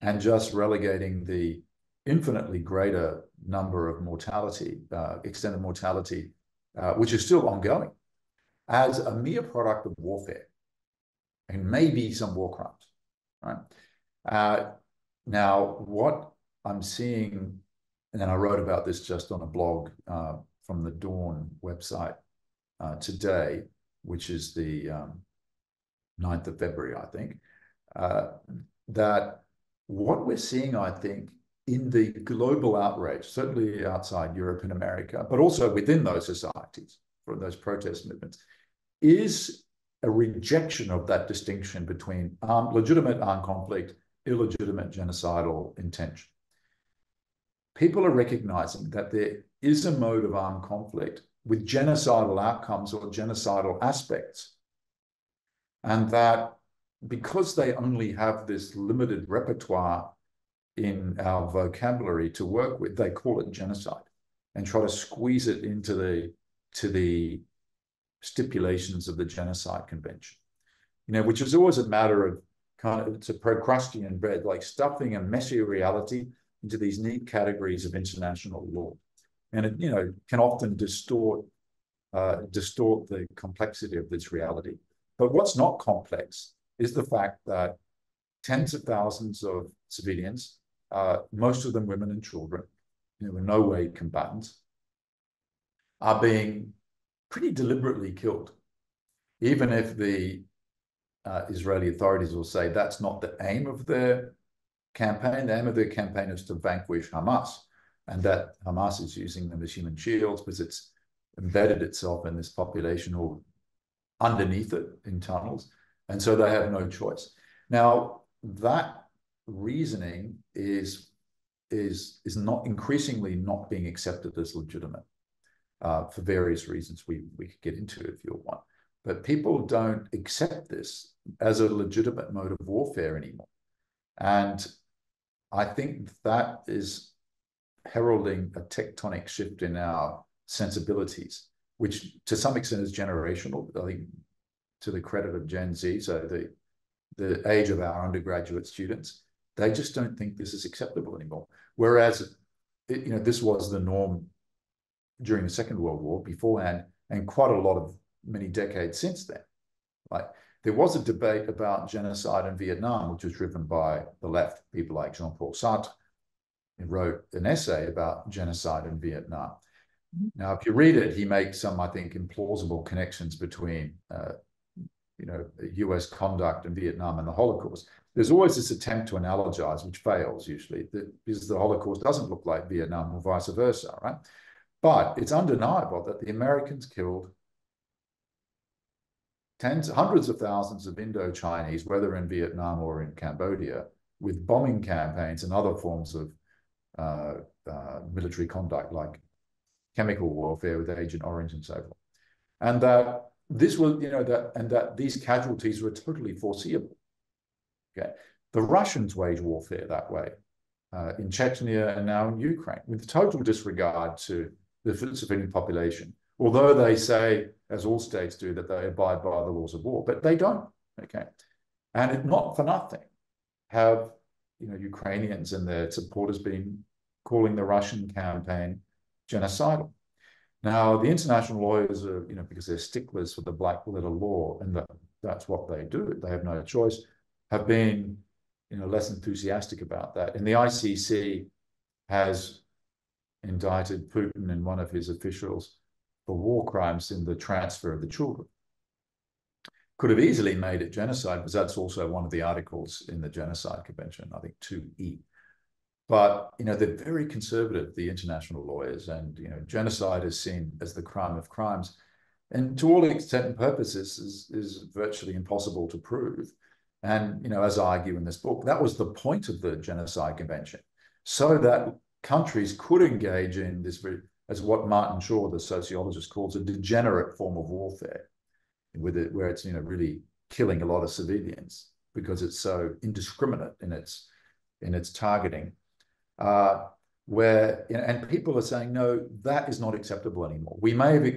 A: and just relegating the infinitely greater number of mortality, uh, extended mortality, uh, which is still ongoing, as a mere product of warfare and maybe some war crimes, right? Uh, now, what I'm seeing, and I wrote about this just on a blog uh, from the Dawn website uh, today, which is the um, 9th of February, I think, that what we're seeing, I think, in the global outrage, certainly outside Europe and America, but also within those societies, for those protest movements, is a rejection of that distinction between armed, legitimate armed conflict, illegitimate genocidal intention. People are recognizing that there is a mode of armed conflict with genocidal outcomes or genocidal aspects. And that because they only have this limited repertoire in our vocabulary to work with, they call it genocide and try to squeeze it into the to the stipulations of the genocide convention. You know, which is always a matter of kind of it's a Procrustean bed, like stuffing a messy reality into these neat categories of international law and it you know can often distort uh, distort the complexity of this reality. But what's not complex is the fact that tens of thousands of civilians, uh, most of them women and children, you know, in no way combatants, are being pretty deliberately killed, even if the uh, Israeli authorities will say that's not the aim of their campaign. The aim of their campaign is to vanquish Hamas and that Hamas is using them as human shields because it's embedded itself in this population or underneath it in tunnels. And so they have no choice. Now, that reasoning is, is, is not increasingly not being accepted as legitimate uh, for various reasons we, we could get into if you want. But people don't accept this as a legitimate mode of warfare anymore. And I think that is heralding a tectonic shift in our sensibilities, which to some extent is generational. I think to the credit of Gen Z, so the the age of our undergraduate students, they just don't think this is acceptable anymore. Whereas, it, you know, this was the norm during the Second World War beforehand, and quite a lot of many decades since then. Like there was a debate about genocide in Vietnam, which was driven by the left, people like Jean-Paul Sartre, who wrote an essay about genocide in Vietnam. Mm-hmm. Now, if you read it, he makes some, I think, implausible connections between, uh, you know, U.S. conduct in Vietnam and the Holocaust. There's always this attempt to analogize, which fails usually, because the Holocaust doesn't look like Vietnam or vice versa, right? But it's undeniable that the Americans killed tens, hundreds of thousands of Indo-Chinese, whether in Vietnam or in Cambodia, with bombing campaigns and other forms of uh, uh, military conduct like chemical warfare with Agent Orange and so forth. And that this was, you know, that and that these casualties were totally foreseeable. Okay, the Russians wage warfare that way uh, in Chechnya and now in Ukraine with total disregard to the civilian population. Although they say, as all states do, that they abide by the laws of war, but they don't. Okay, and it, not for nothing have you know Ukrainians and their supporters been calling the Russian campaign genocidal. Now, the international lawyers are, you know, because they're sticklers for the black letter law, and that, that's what they do, they have no choice, have been, you know, less enthusiastic about that. And the ICC has indicted Putin and one of his officials for war crimes in the transfer of the children. Could have easily made it genocide, because that's also one of the articles in the Genocide Convention, I think 2E. But you know, they're very conservative, the international lawyers, and you know, genocide is seen as the crime of crimes. And to all extent and purposes is, is virtually impossible to prove. And you know, as I argue in this book, that was the point of the Genocide Convention, so that countries could engage in this, as what Martin Shaw, the sociologist, calls a degenerate form of warfare, with it where it's you know really killing a lot of civilians because it's so indiscriminate in its in its targeting. Uh, where and people are saying no, that is not acceptable anymore. We may have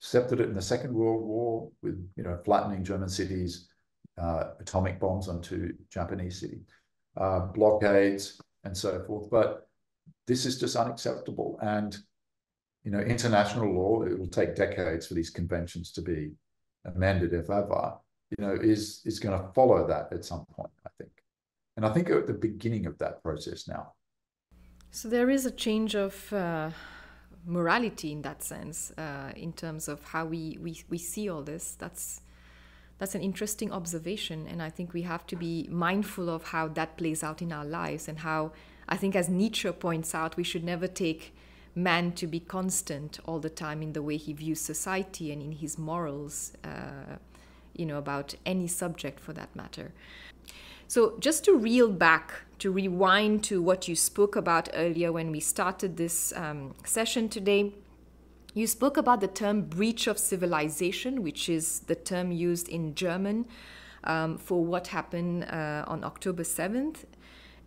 A: accepted it in the Second World War with you know flattening German cities, uh, atomic bombs onto Japanese cities, uh, blockades, and so forth. But this is just unacceptable. And, you know, international law, it will take decades for these conventions to be amended, if ever, you know, is, is going to follow that at some point, I think. And I think at the beginning of that process now.
C: So there is a change of uh, morality in that sense, uh, in terms of how we, we, we see all this. That's that's an interesting observation, and I think we have to be mindful of how that plays out in our lives and how I think, as Nietzsche points out, we should never take man to be constant all the time in the way he views society and in his morals, uh, you know, about any subject for that matter. So, just to reel back, to rewind to what you spoke about earlier when we started this um, session today, you spoke about the term breach of civilization, which is the term used in German um, for what happened uh, on October 7th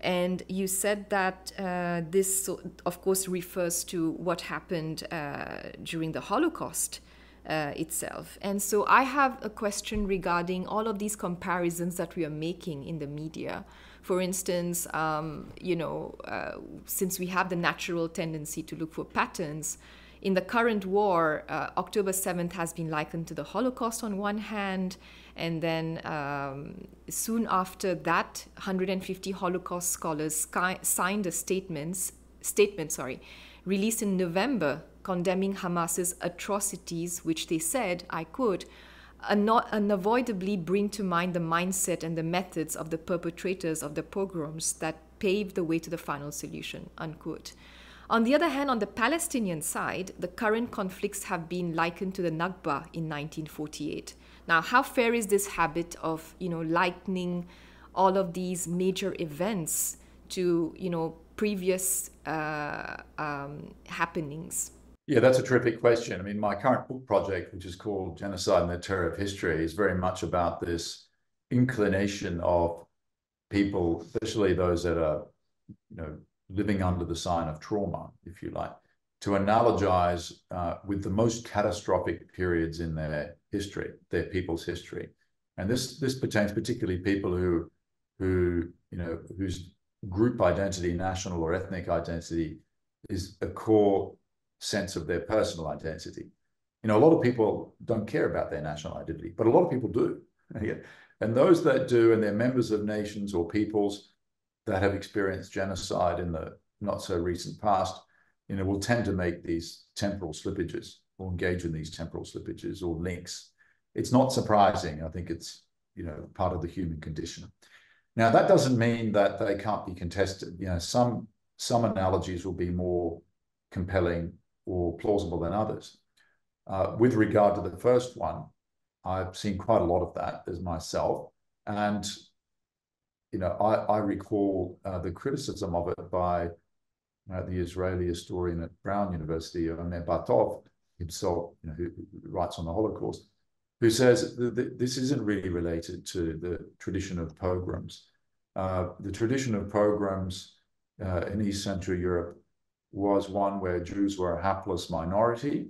C: and you said that uh, this, of course, refers to what happened uh, during the Holocaust uh, itself. And so I have a question regarding all of these comparisons that we are making in the media. For instance, um, you know, uh, since we have the natural tendency to look for patterns, in the current war, uh, October 7th has been likened to the Holocaust on one hand, and then um, soon after that, 150 Holocaust scholars signed a statement, statement sorry, released in November condemning Hamas's atrocities, which they said, I quote, unavoidably bring to mind the mindset and the methods of the perpetrators of the pogroms that paved the way to the final solution, unquote. On the other hand, on the Palestinian side, the current conflicts have been likened to the Nakba in 1948. Now, how fair is this habit of, you know, likening all of these major events to, you know, previous uh, um, happenings?
A: Yeah, that's a terrific question. I mean, my current book project, which is called Genocide and the Terror of History, is very much about this inclination of people, especially those that are, you know, living under the sign of trauma, if you like, to analogize uh, with the most catastrophic periods in their history, their people's history. And this this pertains particularly people who who you know whose group identity, national or ethnic identity, is a core sense of their personal identity. You know, a lot of people don't care about their national identity, but a lot of people do. and those that do, and they're members of nations or peoples that have experienced genocide in the not so recent past, you know, will tend to make these temporal slippages or engage in these temporal slippages or links. It's not surprising. I think it's, you know, part of the human condition. Now, that doesn't mean that they can't be contested. You know, some, some analogies will be more compelling or plausible than others. Uh, with regard to the first one, I've seen quite a lot of that as myself. And, you know, I, I recall uh, the criticism of it by uh, the Israeli historian at Brown University, Omer Bartov, himself, you know, who, writes on the Holocaust, who says that this isn't really related to the tradition of pogroms. Uh, the tradition of pogroms uh, in East Central Europe was one where Jews were a hapless minority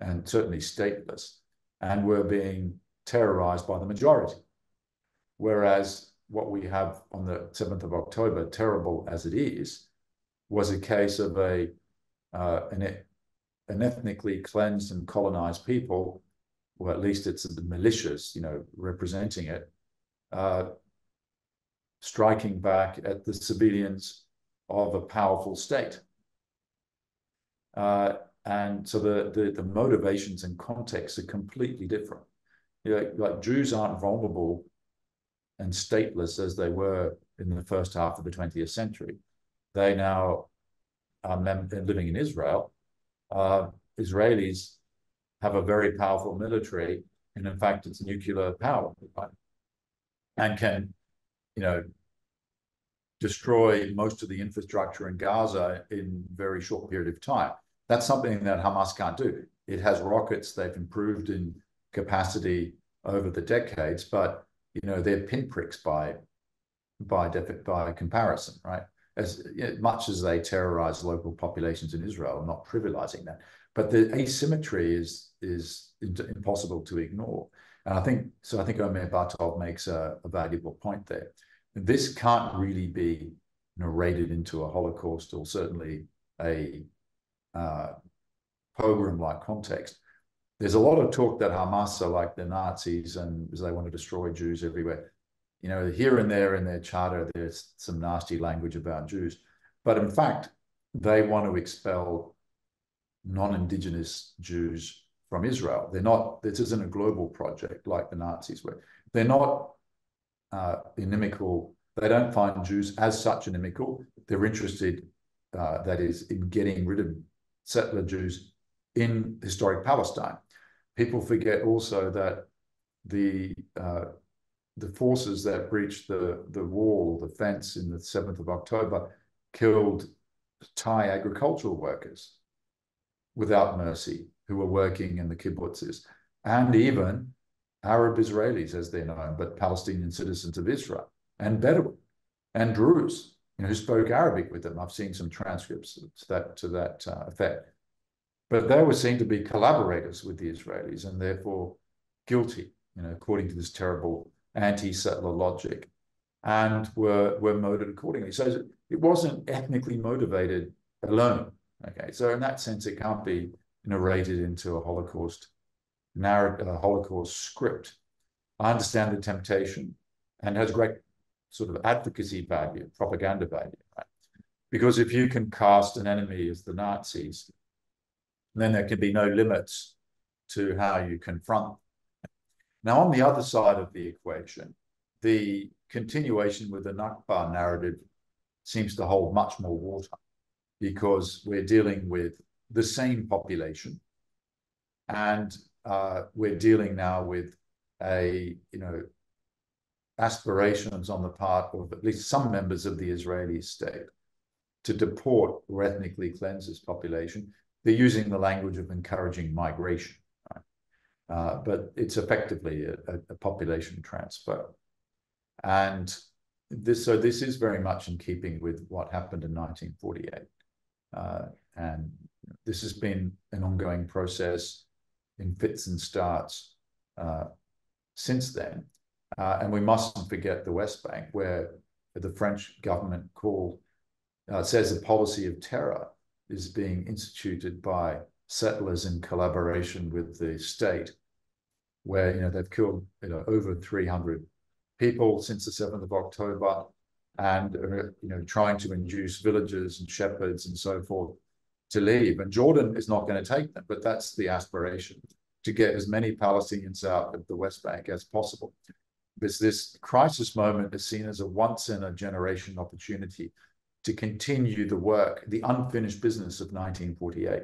A: and certainly stateless and were being terrorized by the majority. Whereas what we have on the 7th of October, terrible as it is, was a case of a uh, an an ethnically cleansed and colonized people, or at least it's the militias, you know, representing it, uh, striking back at the civilians of a powerful state. Uh, and so the, the, the motivations and contexts are completely different. You know, like Jews aren't vulnerable and stateless as they were in the first half of the 20th century. They now are living in Israel. Uh, Israelis have a very powerful military, and in fact, it's nuclear power, right? and can, you know, destroy most of the infrastructure in Gaza in very short period of time. That's something that Hamas can't do. It has rockets. They've improved in capacity over the decades, but you know they're pinpricks by by by comparison, right? As much as they terrorize local populations in Israel, I'm not trivializing that, but the asymmetry is is impossible to ignore. And I think so. I think Omer Bartov makes a, a valuable point there. This can't really be narrated into a Holocaust or certainly a uh, pogrom-like context. There's a lot of talk that Hamas are like the Nazis and they want to destroy Jews everywhere. You know, here and there in their charter, there's some nasty language about Jews. But in fact, they want to expel non-indigenous Jews from Israel. They're not, this isn't a global project like the Nazis were. They're not uh, inimical. They don't find Jews as such inimical. They're interested, uh, that is, in getting rid of settler Jews in historic Palestine. People forget also that the uh, the forces that breached the the wall, the fence in the 7th of October, killed Thai agricultural workers without mercy who were working in the kibbutzes, and even Arab Israelis, as they're known, but Palestinian citizens of Israel, and Bedouin, and Druze, you know, who spoke Arabic with them. I've seen some transcripts to that, to that uh, effect. But they were seen to be collaborators with the Israelis and therefore guilty, you know, according to this terrible anti-settler logic, and were, were murdered accordingly. So it wasn't ethnically motivated alone. Okay, so in that sense, it can't be narrated into a Holocaust narrative, a Holocaust script. I understand the temptation and has great sort of advocacy value, propaganda value, right? Because if you can cast an enemy as the Nazis, then there can be no limits to how you confront. Now, on the other side of the equation, the continuation with the Nakba narrative seems to hold much more water because we're dealing with the same population and uh, we're dealing now with a, you know, aspirations on the part of at least some members of the Israeli state to deport or ethnically cleanse this population. They're using the language of encouraging migration, but it's effectively a, population transfer. And this, so this is very much in keeping with what happened in 1948. Uh, and this has been an ongoing process in fits and starts uh, since then. Uh, and we mustn't forget the West Bank, where the French government called uh, says a policy of terror is being instituted by settlers in collaboration with the state, where you know they've killed you know over 300 people since the 7th of October, and uh, you know trying to induce villagers and shepherds and so forth to leave. And Jordan is not going to take them, but that's the aspiration to get as many Palestinians out of the West Bank as possible. Because this crisis moment is seen as a once in a generation opportunity to continue the work, the unfinished business of 1948.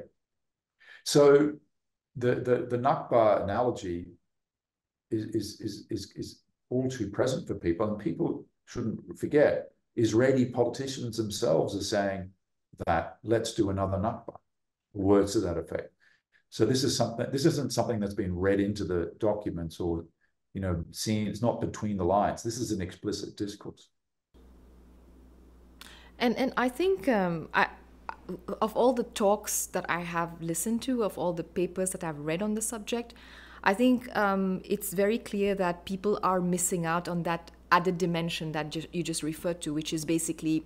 A: So the, the, the Nakba analogy is, is, is, is, is all too present for people, and people shouldn't forget Israeli politicians themselves are saying that let's do another Nakba, words to that effect. So this is something. This isn't something that's been read into the documents or, you know, seen. It's not between the lines. This is an explicit discourse.
C: And and I think um, I, of all the talks that I have listened to, of all the papers that I've read on the subject, I think um, it's very clear that people are missing out on that added dimension that ju- you just referred to, which is basically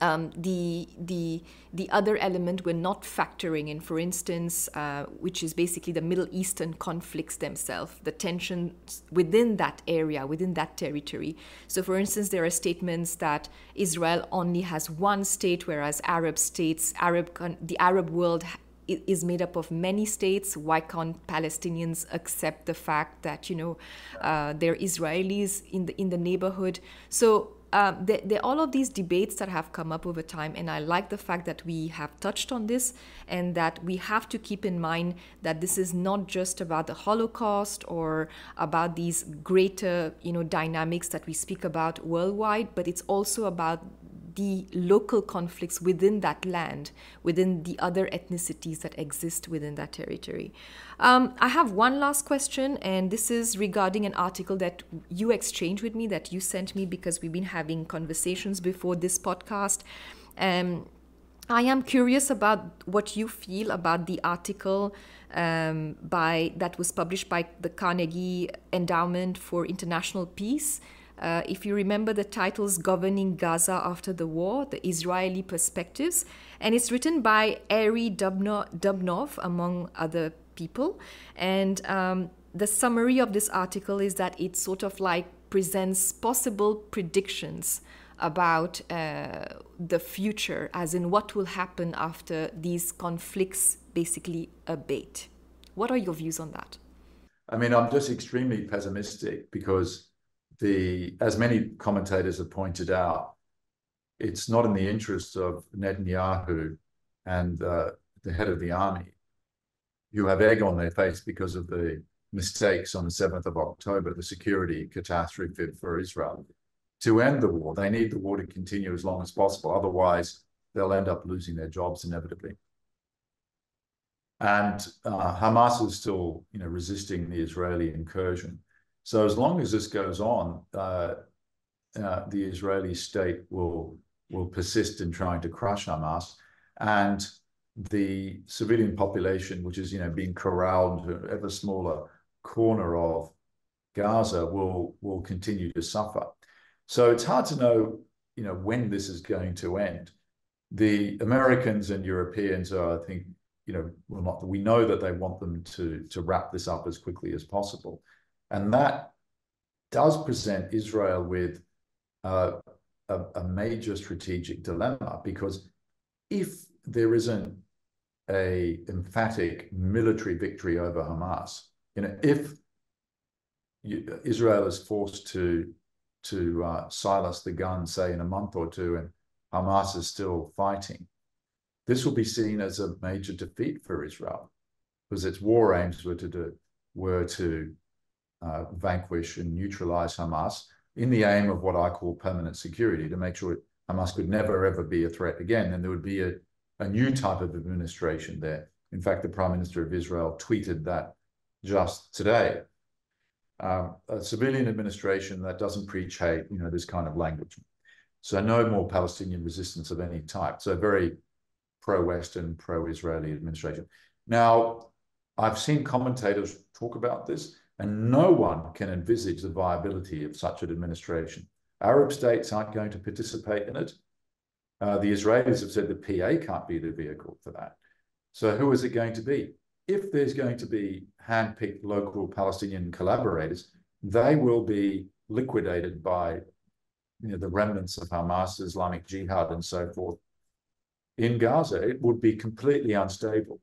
C: um, the the the other element we're not factoring in, for instance, uh, which is basically the Middle Eastern conflicts themselves, the tensions within that area, within that territory. So, for instance, there are statements that Israel only has one state, whereas Arab states, Arab the Arab world is made up of many states. Why can't Palestinians accept the fact that you know uh, there are Israelis in the in the neighborhood? So um, there, are all of these debates that have come up over time, and I like the fact that we have touched on this and that we have to keep in mind that this is not just about the Holocaust or about these greater, you know, dynamics that we speak about worldwide, but it's also about the local conflicts within that land, within the other ethnicities that exist within that territory. Um, I have one last question, and this is regarding an article that you exchanged with me, that you sent me because we've been having conversations before this podcast. Um, I am curious about what you feel about the article um, by that was published by the Carnegie Endowment for International Peace uh, if you remember the titles Governing Gaza After the War, The Israeli Perspectives, and it's written by Ari Dubnov, among other people. And um, the summary of this article is that it sort of like presents possible predictions about uh, the future, as in what will happen after these conflicts basically abate. What are your views on that?
A: I mean, I'm just extremely pessimistic because the as many commentators have pointed out, it's not in the interest of Netanyahu and uh, the head of the army, who have egg on their face because of the mistakes on the 7th of October, the security catastrophe for Israel, to end the war. They need the war to continue as long as possible. Otherwise, they'll end up losing their jobs inevitably. And uh, Hamas is still, you know, resisting the Israeli incursion. So as long as this goes on, uh, uh, the Israeli state will will persist in trying to crush Hamas, and the civilian population, which is you know being corralled to an ever smaller corner of Gaza, will will continue to suffer. So it's hard to know you know when this is going to end. The Americans and Europeans are, I think, you know, well, not we know that they want them to to wrap this up as quickly as possible. And that does present Israel with uh, a, a major strategic dilemma because if there isn't a emphatic military victory over Hamas, you know, if you, Israel is forced to to uh, silence the gun, say in a month or two, and Hamas is still fighting, this will be seen as a major defeat for Israel because its war aims were to do, were to uh, vanquish and neutralize Hamas in the aim of what I call permanent security to make sure Hamas could never ever be a threat again. And there would be a, a new type of administration there. In fact, the Prime Minister of Israel tweeted that just today. Um, a civilian administration that doesn't preach hate, you know, this kind of language. So no more Palestinian resistance of any type. So very pro-Western, pro-Israeli administration. Now, I've seen commentators talk about this. And no one can envisage the viability of such an administration. Arab states aren't going to participate in it. Uh, the Israelis have said the PA can't be the vehicle for that. So who is it going to be? If there's going to be handpicked local Palestinian collaborators, they will be liquidated by you know, the remnants of Hamas, Islamic Jihad, and so forth. In Gaza, it would be completely unstable.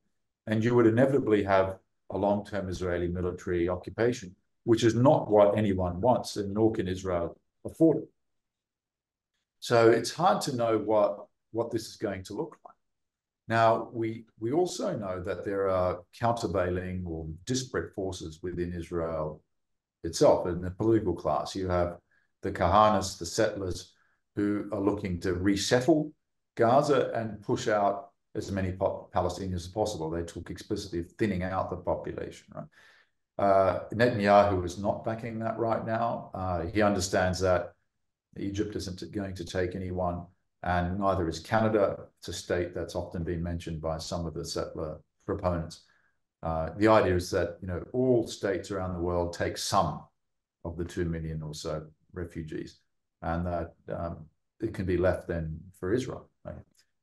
A: And you would inevitably have a long-term Israeli military occupation, which is not what anyone wants, and nor can Israel afford it. So it's hard to know what, what this is going to look like. Now, we, we also know that there are countervailing or disparate forces within Israel itself. In the political class, you have the Kahanas, the settlers, who are looking to resettle Gaza and push out as many Palestinians as possible. They talk explicitly of thinning out the population, right? Uh, Netanyahu is not backing that right now. Uh, he understands that Egypt isn't going to take anyone, and neither is Canada. It's a state that's often been mentioned by some of the settler proponents. Uh, the idea is that you know all states around the world take some of the two million or so refugees, and that um, it can be left then for Israel.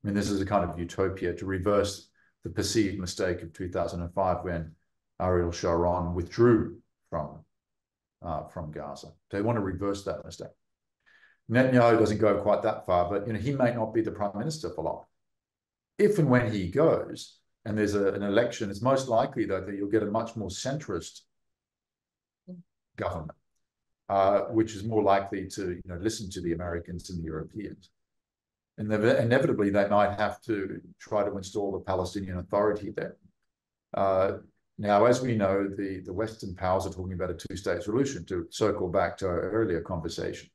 A: I mean, this is a kind of utopia to reverse the perceived mistake of 2005 when Ariel Sharon withdrew from uh, from Gaza. They want to reverse that mistake. Netanyahu doesn't go quite that far, but you know he may not be the prime minister for long. If and when he goes, and there's a, an election, it's most likely though that you'll get a much more centrist government, uh, which is more likely to you know listen to the Americans and the Europeans. And inevitably, they might have to try to install the Palestinian Authority there. Uh, now, as we know, the, the Western powers are talking about a two-state solution to circle back to our earlier conversation.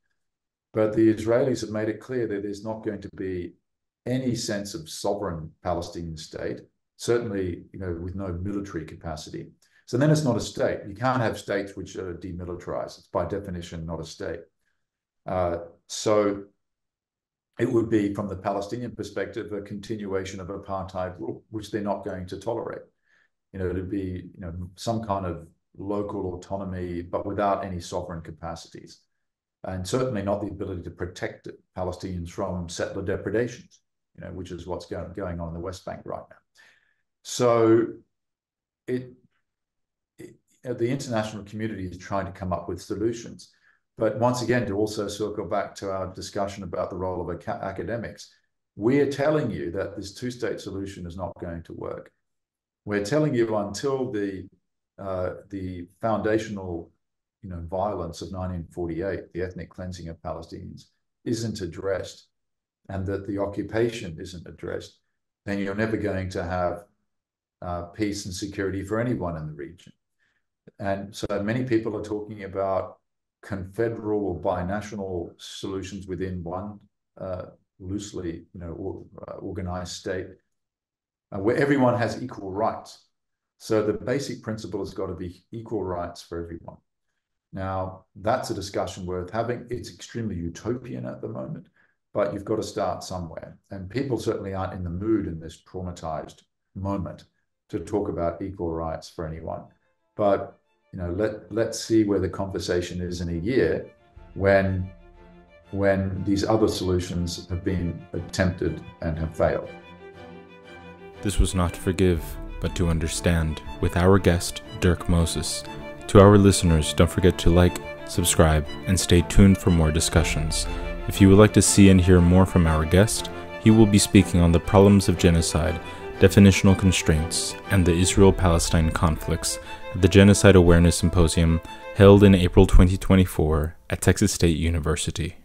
A: But the Israelis have made it clear that there's not going to be any sense of sovereign Palestinian state, certainly you know, with no military capacity. So then it's not a state. You can't have states which are demilitarized. It's by definition not a state. Uh, so it would be, from the Palestinian perspective, a continuation of apartheid rule, which they're not going to tolerate. You know, it'd be you know some kind of local autonomy, but without any sovereign capacities, and certainly not the ability to protect Palestinians from settler depredations. You know, which is what's going going on in the West Bank right now. So, it, it the international community is trying to come up with solutions. But once again, to also circle back to our discussion about the role of academics, we are telling you that this two-state solution is not going to work. We're telling you until the uh, the foundational, you know, violence of 1948, the ethnic cleansing of Palestinians, isn't addressed, and that the occupation isn't addressed, then you're never going to have uh, peace and security for anyone in the region. And so many people are talking about confederal or binational solutions within one uh, loosely, you know, or, uh, organized state, uh, where everyone has equal rights. So the basic principle has got to be equal rights for everyone. Now, that's a discussion worth having. It's extremely utopian at the moment, but you've got to start somewhere. And people certainly aren't in the mood in this traumatized moment to talk about equal rights for anyone. But you know, let let's see where the conversation is in a year when when these other solutions have been attempted and have failed.
B: This was not to forgive, but to understand, with our guest, Dirk Moses. To our listeners, don't forget to like, subscribe, and stay tuned for more discussions. If you would like to see and hear more from our guest, he will be speaking on the problems of genocide, definitional constraints, and the Israel Palestine conflicts at the Genocide Awareness Symposium held in April 2024 at Texas State University.